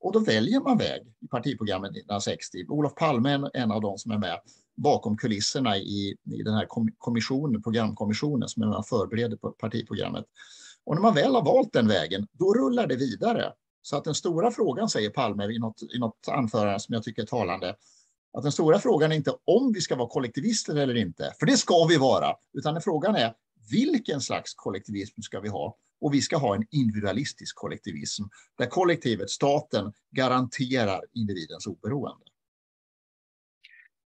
Och då väljer man väg i partiprogrammet 1960. Olof Palme är en av de som är med bakom kulisserna i, i den här kommissionen, programkommissionen som man förbereder på förbereder partiprogrammet. Och när man väl har valt den vägen, då rullar det vidare. Så att den stora frågan, säger Palme i något, i något anförande som jag tycker är talande, att den stora frågan är inte om vi ska vara kollektivister eller inte, för det ska vi vara, utan frågan är vilken slags kollektivism ska vi ha? Och vi ska ha en individualistisk kollektivism där kollektivet, staten, garanterar individens oberoende.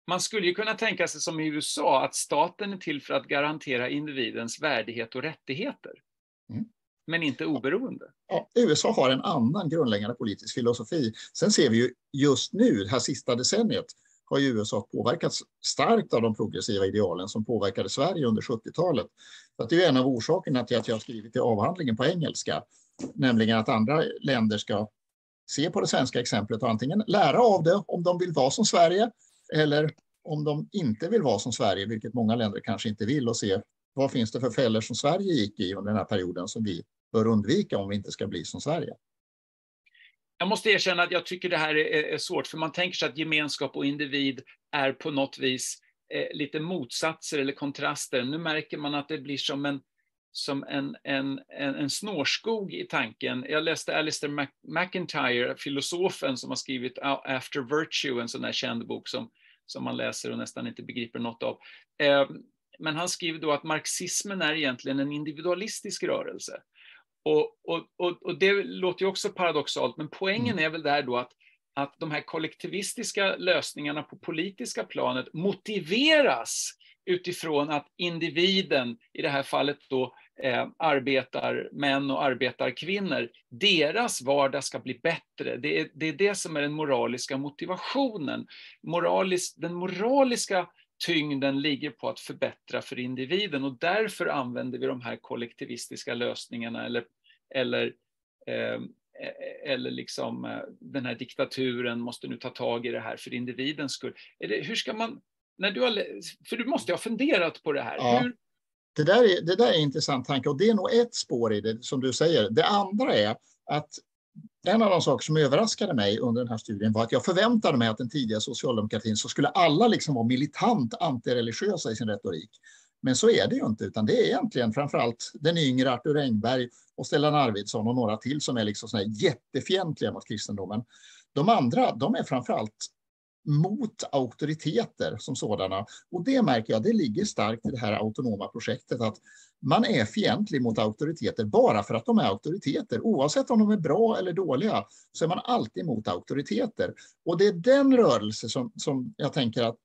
Man skulle ju kunna tänka sig som i USA, att staten är till för att garantera individens värdighet och rättigheter. Mm. Men inte oberoende. Ja, USA har en annan grundläggande politisk filosofi. Sen ser vi ju just nu, det här sista decenniet, har ju USA påverkats starkt av de progressiva idealen som påverkade Sverige under 70-talet. det är en av orsakerna till att jag har skrivit i avhandlingen på engelska nämligen att andra länder ska se på det svenska exemplet och antingen lära av det om de vill vara som Sverige eller om de inte vill vara som Sverige, vilket många länder kanske inte vill, och se vad finns det för fällor som Sverige gick i under den här perioden som vi bör undvika om vi inte ska bli som Sverige. Jag måste erkänna att jag tycker det här är, svårt, för man tänker sig att gemenskap och individ är på något vis eh, lite motsatser eller kontraster. Nu märker man att det blir som en, som en, en, en, en snårskog i tanken. Jag läste Alistair McIntyre, filosofen som har skrivit After Virtue, en sån där känd bok som, som man läser och nästan inte begriper något av. Eh, men han skriver då att marxismen är egentligen en individualistisk rörelse. Och, och, och, och det låter ju också paradoxalt, men poängen mm. är väl där då att, att de här kollektivistiska lösningarna på politiska planet motiveras utifrån att individen, i det här fallet då eh, arbetar män och arbetarkvinnor, deras vardag ska bli bättre. Det är, det är det som är den moraliska motivationen. Moralisk, den moraliska tyngden ligger på att förbättra för individen och därför använder vi de här kollektivistiska lösningarna eller, eller, eh, eller liksom eh, den här diktaturen måste nu ta tag i det här för individens skull. Det, hur ska man, när du har, för du måste ha funderat på det här. Ja. Hur... Det, där är, det där är en intressant tanke och det är nog ett spår i det som du säger. Det andra är att en av de saker som överraskade mig under den här studien var att jag förväntade mig att den tidiga socialdemokratin så skulle alla liksom vara militant antireligiösa i sin retorik. Men så är det ju inte, utan det är egentligen framförallt den yngre Arthur Engberg och Stellan Arvidsson och några till som är liksom såna jättefientliga mot kristendomen. De andra, de är framförallt mot auktoriteter som sådana. Och det märker jag, det ligger starkt i det här autonoma projektet att man är fientlig mot auktoriteter bara för att de är auktoriteter. Oavsett om de är bra eller dåliga så är man alltid mot auktoriteter. Och det är den rörelse som, som jag tänker att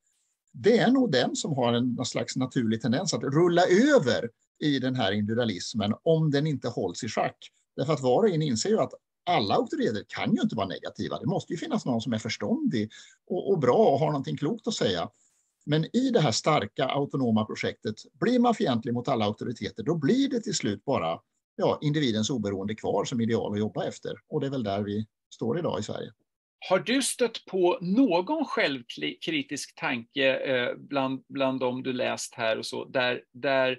det är nog den som har en slags naturlig tendens att rulla över i den här individualismen om den inte hålls i schack. Därför att var och en inser ju att alla auktoriteter kan ju inte vara negativa. Det måste ju finnas någon som är förståndig och, och bra och har någonting klokt att säga. Men i det här starka autonoma projektet, blir man fientlig mot alla auktoriteter, då blir det till slut bara ja, individens oberoende kvar som ideal att jobba efter. Och det är väl där vi står idag i Sverige. Har du stött på någon självkritisk tanke eh, bland, bland de du läst här och så, där, där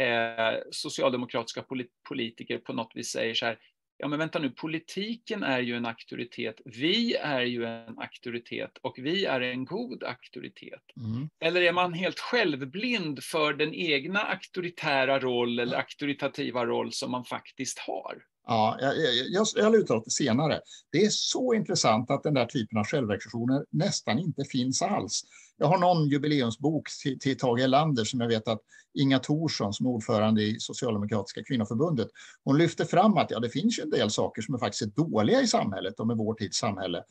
eh, socialdemokratiska politiker på något vis säger så här, ja men vänta nu, politiken är ju en auktoritet, vi är ju en auktoritet och vi är en god auktoritet. Mm. Eller är man helt självblind för den egna auktoritära roll eller auktoritativa roll som man faktiskt har? Ja, jag, jag, jag lutar åt det senare. Det är så intressant att den där typen av självreflektioner nästan inte finns alls. Jag har någon jubileumsbok till, till Tage Erlander som jag vet att Inga Thorsson som är ordförande i Socialdemokratiska kvinnoförbundet, hon lyfter fram att ja, det finns ju en del saker som är faktiskt är dåliga i samhället och med vår tids samhälle.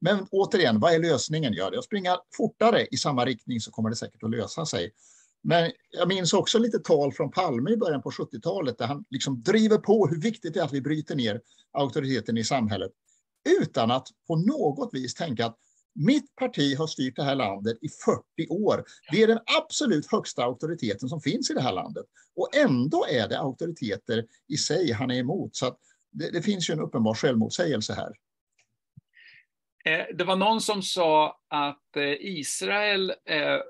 Men återigen, vad är lösningen? Ja, det är att springa fortare i samma riktning så kommer det säkert att lösa sig. Men jag minns också lite tal från Palme i början på 70-talet där han liksom driver på hur viktigt det är att vi bryter ner auktoriteten i samhället utan att på något vis tänka att mitt parti har styrt det här landet i 40 år. Det är den absolut högsta auktoriteten som finns i det här landet. Och ändå är det auktoriteter i sig han är emot. Så det, det, finns ju en uppenbar självmotsägelse här. Eh, det var någon som sa att eh, Israel eh,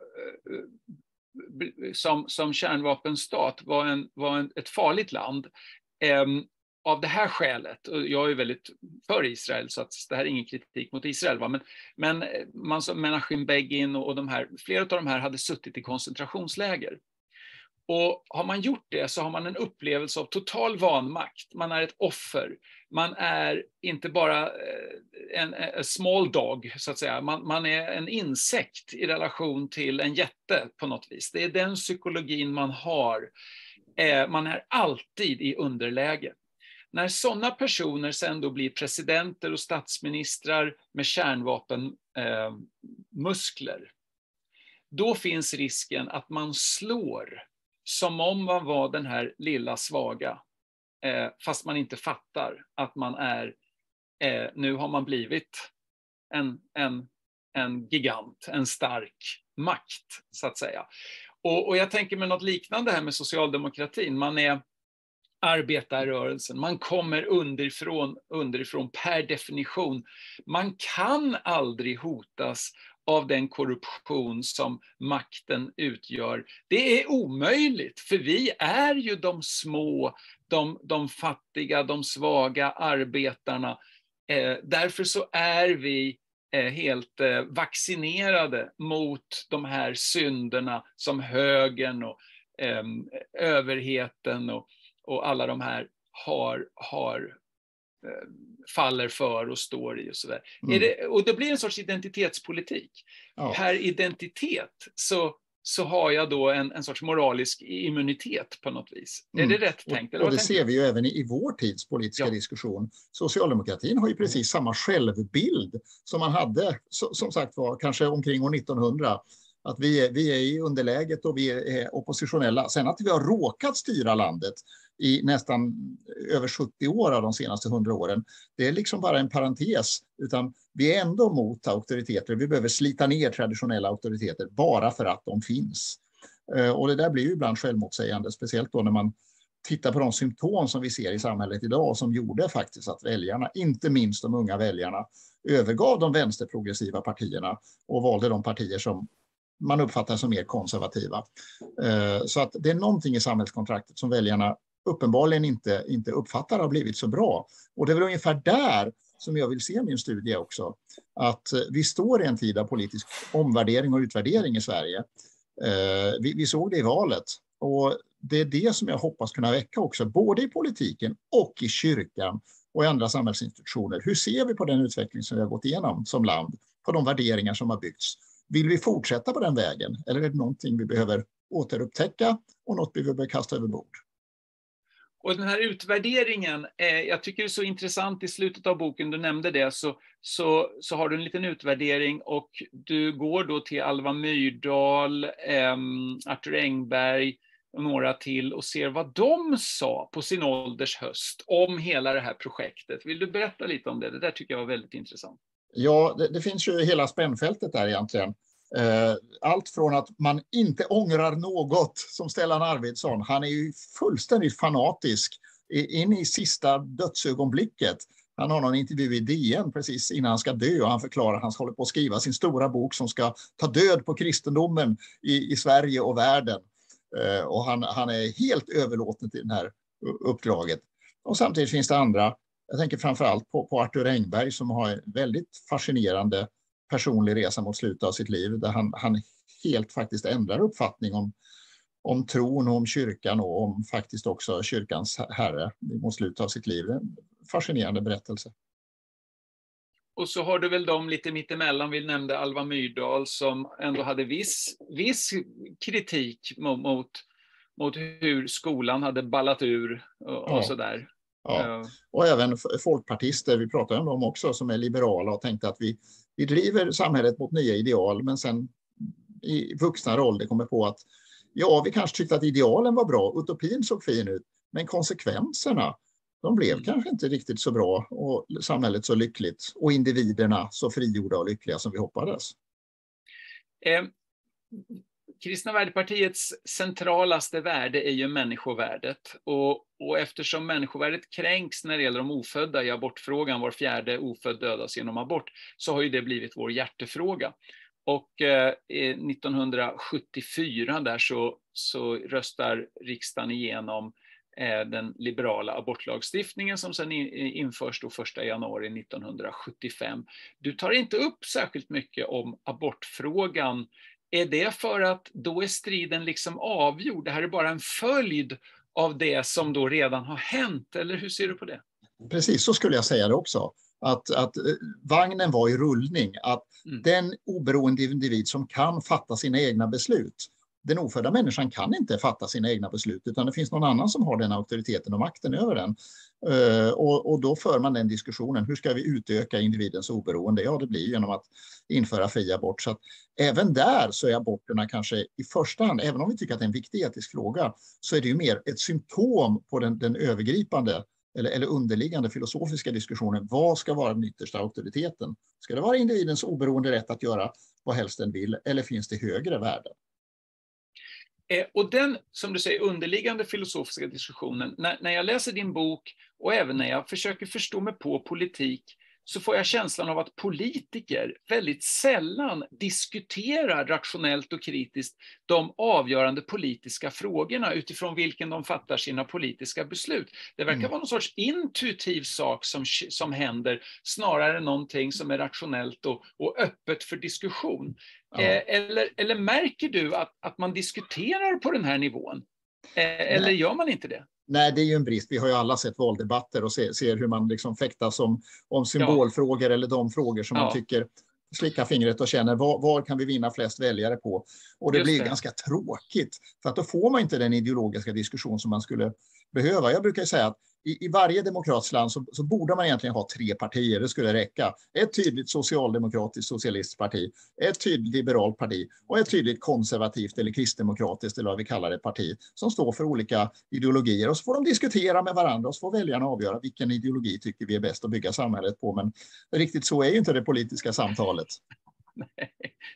som, som kärnvapenstat var, en, var en, ett farligt land. Um, av det här skälet, och jag är väldigt för Israel, så att det här är ingen kritik mot Israel, va? men, men man som Menachem Begin och, och de här, flera av de här hade suttit i koncentrationsläger. Och har man gjort det så har man en upplevelse av total vanmakt. Man är ett offer. Man är inte bara eh, en, eh, en small dog, så att säga. Man, man, är en insekt i relation till en jätte på något vis. Det är den psykologin man har. Eh, man är alltid i underläge. När sådana personer sen då blir presidenter och statsministrar med kärnvapenmuskler, eh, då finns risken att man slår som om man var den här lilla svaga, eh, fast man inte fattar att man är, eh, nu har man blivit en, en, en gigant, en stark makt, så att säga. Och, och jag tänker mig något liknande här med socialdemokratin. Man är arbetarrörelsen. Man kommer underifrån, underifrån per definition. Man kan aldrig hotas av den korruption som makten utgör. Det är omöjligt, för vi är ju de små, de, de fattiga, de svaga arbetarna. Eh, därför så är vi eh, helt eh, vaccinerade mot de här synderna som högern och eh, överheten och, och alla de här har, har faller för och står i och sådär. Mm. Det, och det blir en sorts identitetspolitik. Ja. Per identitet så, så har jag då en, en sorts moralisk immunitet på något vis. Mm. Är det rätt tänkt? och, och det ser vi ju även i, i vår tids politiska ja. diskussion. Socialdemokratin har ju precis samma självbild som man hade, så, som sagt var, kanske omkring år 1900 att vi är, vi är i underläget och vi är oppositionella. Sen att vi har råkat styra landet i nästan över 70 år av de senaste 100 åren, det är liksom bara en parentes. Utan vi är ändå mot auktoriteter. Vi behöver slita ner traditionella auktoriteter bara för att de finns. Eh, och det där blir ju ibland självmotsägande, speciellt då när man tittar på de symptom som vi ser i samhället idag som gjorde faktiskt att väljarna, inte minst de unga väljarna, övergav de vänsterprogressiva partierna och valde de partier som man uppfattar som mer konservativa. Eh, så att det är någonting i samhällskontraktet som väljarna uppenbarligen inte, inte uppfattar har blivit så bra. Och det är väl ungefär där som jag vill se min studie också. Att eh, vi står i en tid av politisk omvärdering och utvärdering i Sverige. Eh, vi, vi såg det i valet. Och det är det som jag hoppas kunna väcka också, både i politiken och i kyrkan och i andra samhällsinstitutioner. Hur ser vi på den utveckling som vi har gått igenom som land? På de värderingar som har byggts? Vill vi fortsätta på den vägen eller är det någonting vi behöver återupptäcka och något vi behöver kasta över bord? Och den här utvärderingen, eh, jag tycker det är så intressant i slutet av boken, du nämnde det, så, så, så har du en liten utvärdering och du går då till Alva Myrdal, eh, Arthur Engberg och några till och ser vad de sa på sin ålders höst om hela det här projektet. Vill du berätta lite om det? Det där tycker jag var väldigt intressant. Ja, det, det finns ju hela spännfältet där egentligen. Eh, allt från att man inte ångrar något, som Stellan Arvidsson, han är ju fullständigt fanatisk in i sista dödsögonblicket. Han har någon intervju i DN precis innan han ska dö och han förklarar att han håller på att skriva sin stora bok som ska ta död på kristendomen i, i Sverige och världen. Eh, och han, han är helt överlåten till det här uppdraget. Och samtidigt finns det andra jag tänker framför allt på, på Arthur Engberg som har en väldigt fascinerande personlig resa mot slutet av sitt liv där han, han helt faktiskt ändrar uppfattning om, om tron och om kyrkan och om faktiskt också kyrkans herre mot slutet av sitt liv. En fascinerande berättelse. Och så har du väl de lite mittemellan, vi nämnde Alva Myrdal som ändå hade viss, viss kritik mot, mot, mot hur skolan hade ballat ur och, och sådär. Ja. Och även folkpartister, vi pratar om dem också, som är liberala och tänkte att vi, vi driver samhället mot nya ideal, men sen i vuxna ålder kommer på att ja, vi kanske tyckte att idealen var bra, utopin såg fin ut, men konsekvenserna, de blev mm. kanske inte riktigt så bra och samhället så lyckligt och individerna så frigjorda och lyckliga som vi hoppades. Eh, Kristna värdepartiets centralaste värde är ju människovärdet. Och, och eftersom människovärdet kränks när det gäller de ofödda i abortfrågan, var fjärde ofödd dödas genom abort, så har ju det blivit vår hjärtefråga. Och eh, 1974 där så, så röstar riksdagen igenom eh, den liberala abortlagstiftningen som sedan införs då 1 januari 1975. Du tar inte upp särskilt mycket om abortfrågan är det för att då är striden liksom avgjord? Det här är bara en följd av det som då redan har hänt, eller hur ser du på det? Precis så skulle jag säga det också. Att, att eh, vagnen var i rullning, att mm. den oberoende individ som kan fatta sina egna beslut, den ofödda människan kan inte fatta sina egna beslut, utan det finns någon annan som har den auktoriteten och makten över den. Eh, och, och, då för man den diskussionen. Hur ska vi utöka individens oberoende? Ja, det blir genom att införa fri abort. Så att även där så är aborterna kanske i första hand, även om vi tycker att det är en viktig etisk fråga, så är det ju mer ett symptom på den, den övergripande eller, eller underliggande filosofiska diskussionen. Vad ska vara den yttersta auktoriteten? Ska det vara individens oberoende rätt att göra vad helst den vill eller finns det högre värden? Eh, och den, som du säger, underliggande filosofiska diskussionen, när, när jag läser din bok och även när jag försöker förstå mig på politik, så får jag känslan av att politiker väldigt sällan diskuterar rationellt och kritiskt de avgörande politiska frågorna utifrån vilken de fattar sina politiska beslut. Det verkar mm. vara någon sorts intuitiv sak som, som händer snarare än någonting som är rationellt och, och öppet för diskussion. Ja. Eh, eller, eller märker du att, att man diskuterar på den här nivån? Eh, eller gör man inte det? Nej, det är ju en brist. Vi har ju alla sett valdebatter och ser, ser hur man liksom fäktas om, om symbolfrågor ja. eller de frågor som ja. man tycker slickar fingret och känner var, var, kan vi vinna flest väljare på? Och det Just blir det. ganska tråkigt för att då får man inte den ideologiska diskussion som man skulle behöva. Jag brukar säga att i, i varje demokratiskt land så, så, borde man egentligen ha tre partier, det skulle räcka. Ett tydligt socialdemokratiskt socialistiskt parti, ett tydligt liberalt parti och ett tydligt konservativt eller kristdemokratiskt eller vad vi kallar det parti som står för olika ideologier och så får de diskutera med varandra och så får väljarna avgöra vilken ideologi tycker vi är bäst att bygga samhället på. Men riktigt så är ju inte det politiska samtalet. Nej,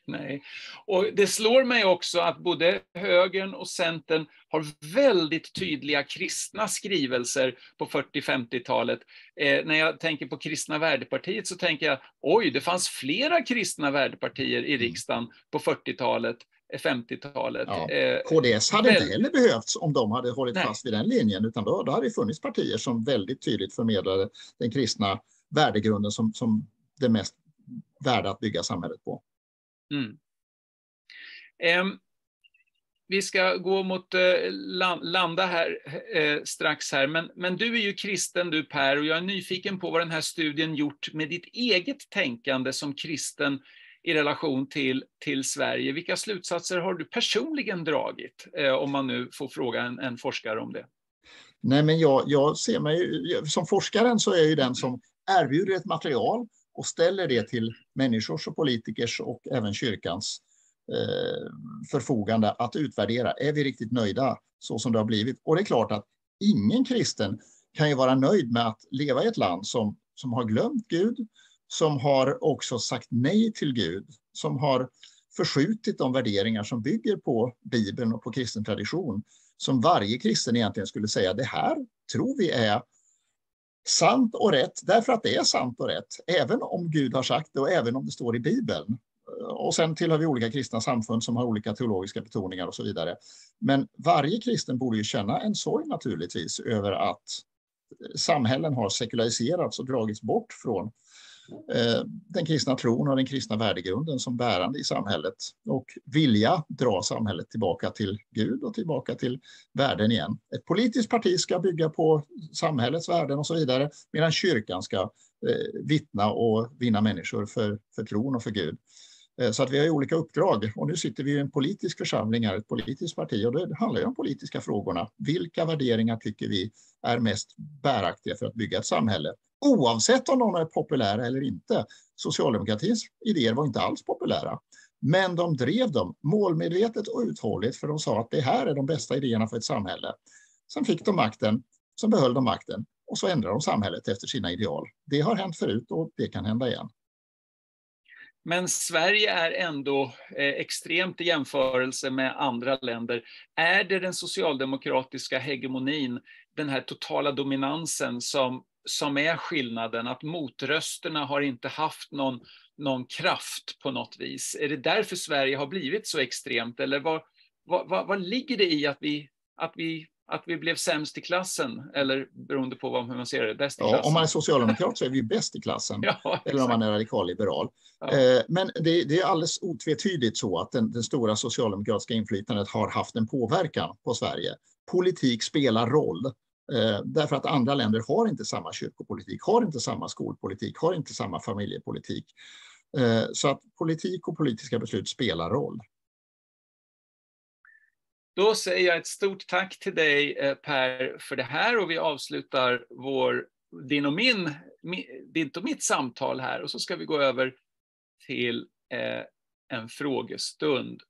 nej. Och det slår mig också att både högern och centern har väldigt tydliga kristna skrivelser på 40-50-talet. Eh, när jag tänker på kristna värdepartiet så tänker jag, oj, det fanns flera kristna värdepartier i mm. riksdagen på 40-talet 50-talet. Ja. Eh, KDS hade inte heller behövts om de hade hållit Nej. fast vid den linjen, utan då, då hade det funnits partier som väldigt tydligt förmedlade den kristna värdegrunden som, som det mest värda att bygga samhället på. Mm. Um, vi ska gå mot uh, landa här uh, strax här, men, men du är ju kristen du Per, och jag är nyfiken på vad den här studien gjort med ditt eget tänkande som kristen i relation till, till Sverige. Vilka slutsatser har du personligen dragit, uh, om man nu får fråga en, en forskare om det? Nej, men jag, jag ser mig, som forskaren så är jag ju den som erbjuder ett material och ställer det till människors och politikers och även kyrkans eh, förfogande att utvärdera. Är vi riktigt nöjda så som det har blivit? Och det är klart att ingen kristen kan ju vara nöjd med att leva i ett land som, som har glömt Gud, som har också sagt nej till Gud, som har förskjutit de värderingar som bygger på Bibeln och på kristen tradition, som varje kristen egentligen skulle säga, det här tror vi är sant och rätt därför att det är sant och rätt, även om Gud har sagt det och även om det står i Bibeln. Och sen tillhör vi olika kristna samfund som har olika teologiska betoningar och så vidare. Men varje kristen borde ju känna en sorg naturligtvis över att samhällen har sekulariserats och dragits bort från Eh, den kristna tron och den kristna värdegrunden som bärande i samhället och vilja dra samhället tillbaka till Gud och tillbaka till värden igen. Ett politiskt parti ska bygga på samhällets värden och så vidare medan kyrkan ska eh, vittna och vinna människor för, för tron och för Gud. Eh, så att vi har olika uppdrag och nu sitter vi i en politisk församling här, ett politiskt parti och det handlar ju om politiska frågorna. Vilka värderingar tycker vi är mest bäraktiga för att bygga ett samhälle? Oavsett om någon är populära eller inte. Socialdemokratins idéer var inte alls populära. Men de drev dem målmedvetet och uthålligt för de sa att det här är de bästa idéerna för ett samhälle. Sen fick de makten, sen behöll de makten och så ändrade de samhället efter sina ideal. Det har hänt förut och det kan hända igen. Men Sverige är ändå eh, extremt i jämförelse med andra länder. Är det den socialdemokratiska hegemonin, den här totala dominansen som, som är skillnaden? Att motrösterna har inte haft någon, någon kraft på något vis. Är det därför Sverige har blivit så extremt? Eller vad, vad, vad, vad ligger det i att vi, att vi att vi blev sämst i klassen, eller beroende på vad, hur man ser det, bäst i klassen. Ja, om man är socialdemokrat så är vi bäst i klassen, ja, eller om man är radikalliberal. Ja. Eh, men det, det, är alldeles otvetydigt så att den, det stora socialdemokratiska inflytandet har haft en påverkan på Sverige. Politik spelar roll, eh, därför att andra länder har inte samma kyrkopolitik, har inte samma skolpolitik, har inte samma familjepolitik. Eh, så att politik och politiska beslut spelar roll. Då säger jag ett stort tack till dig eh, Per för det här. Och vi avslutar vår, din och min, ditt och mitt samtal här. Och så ska vi gå över till eh, en frågestund.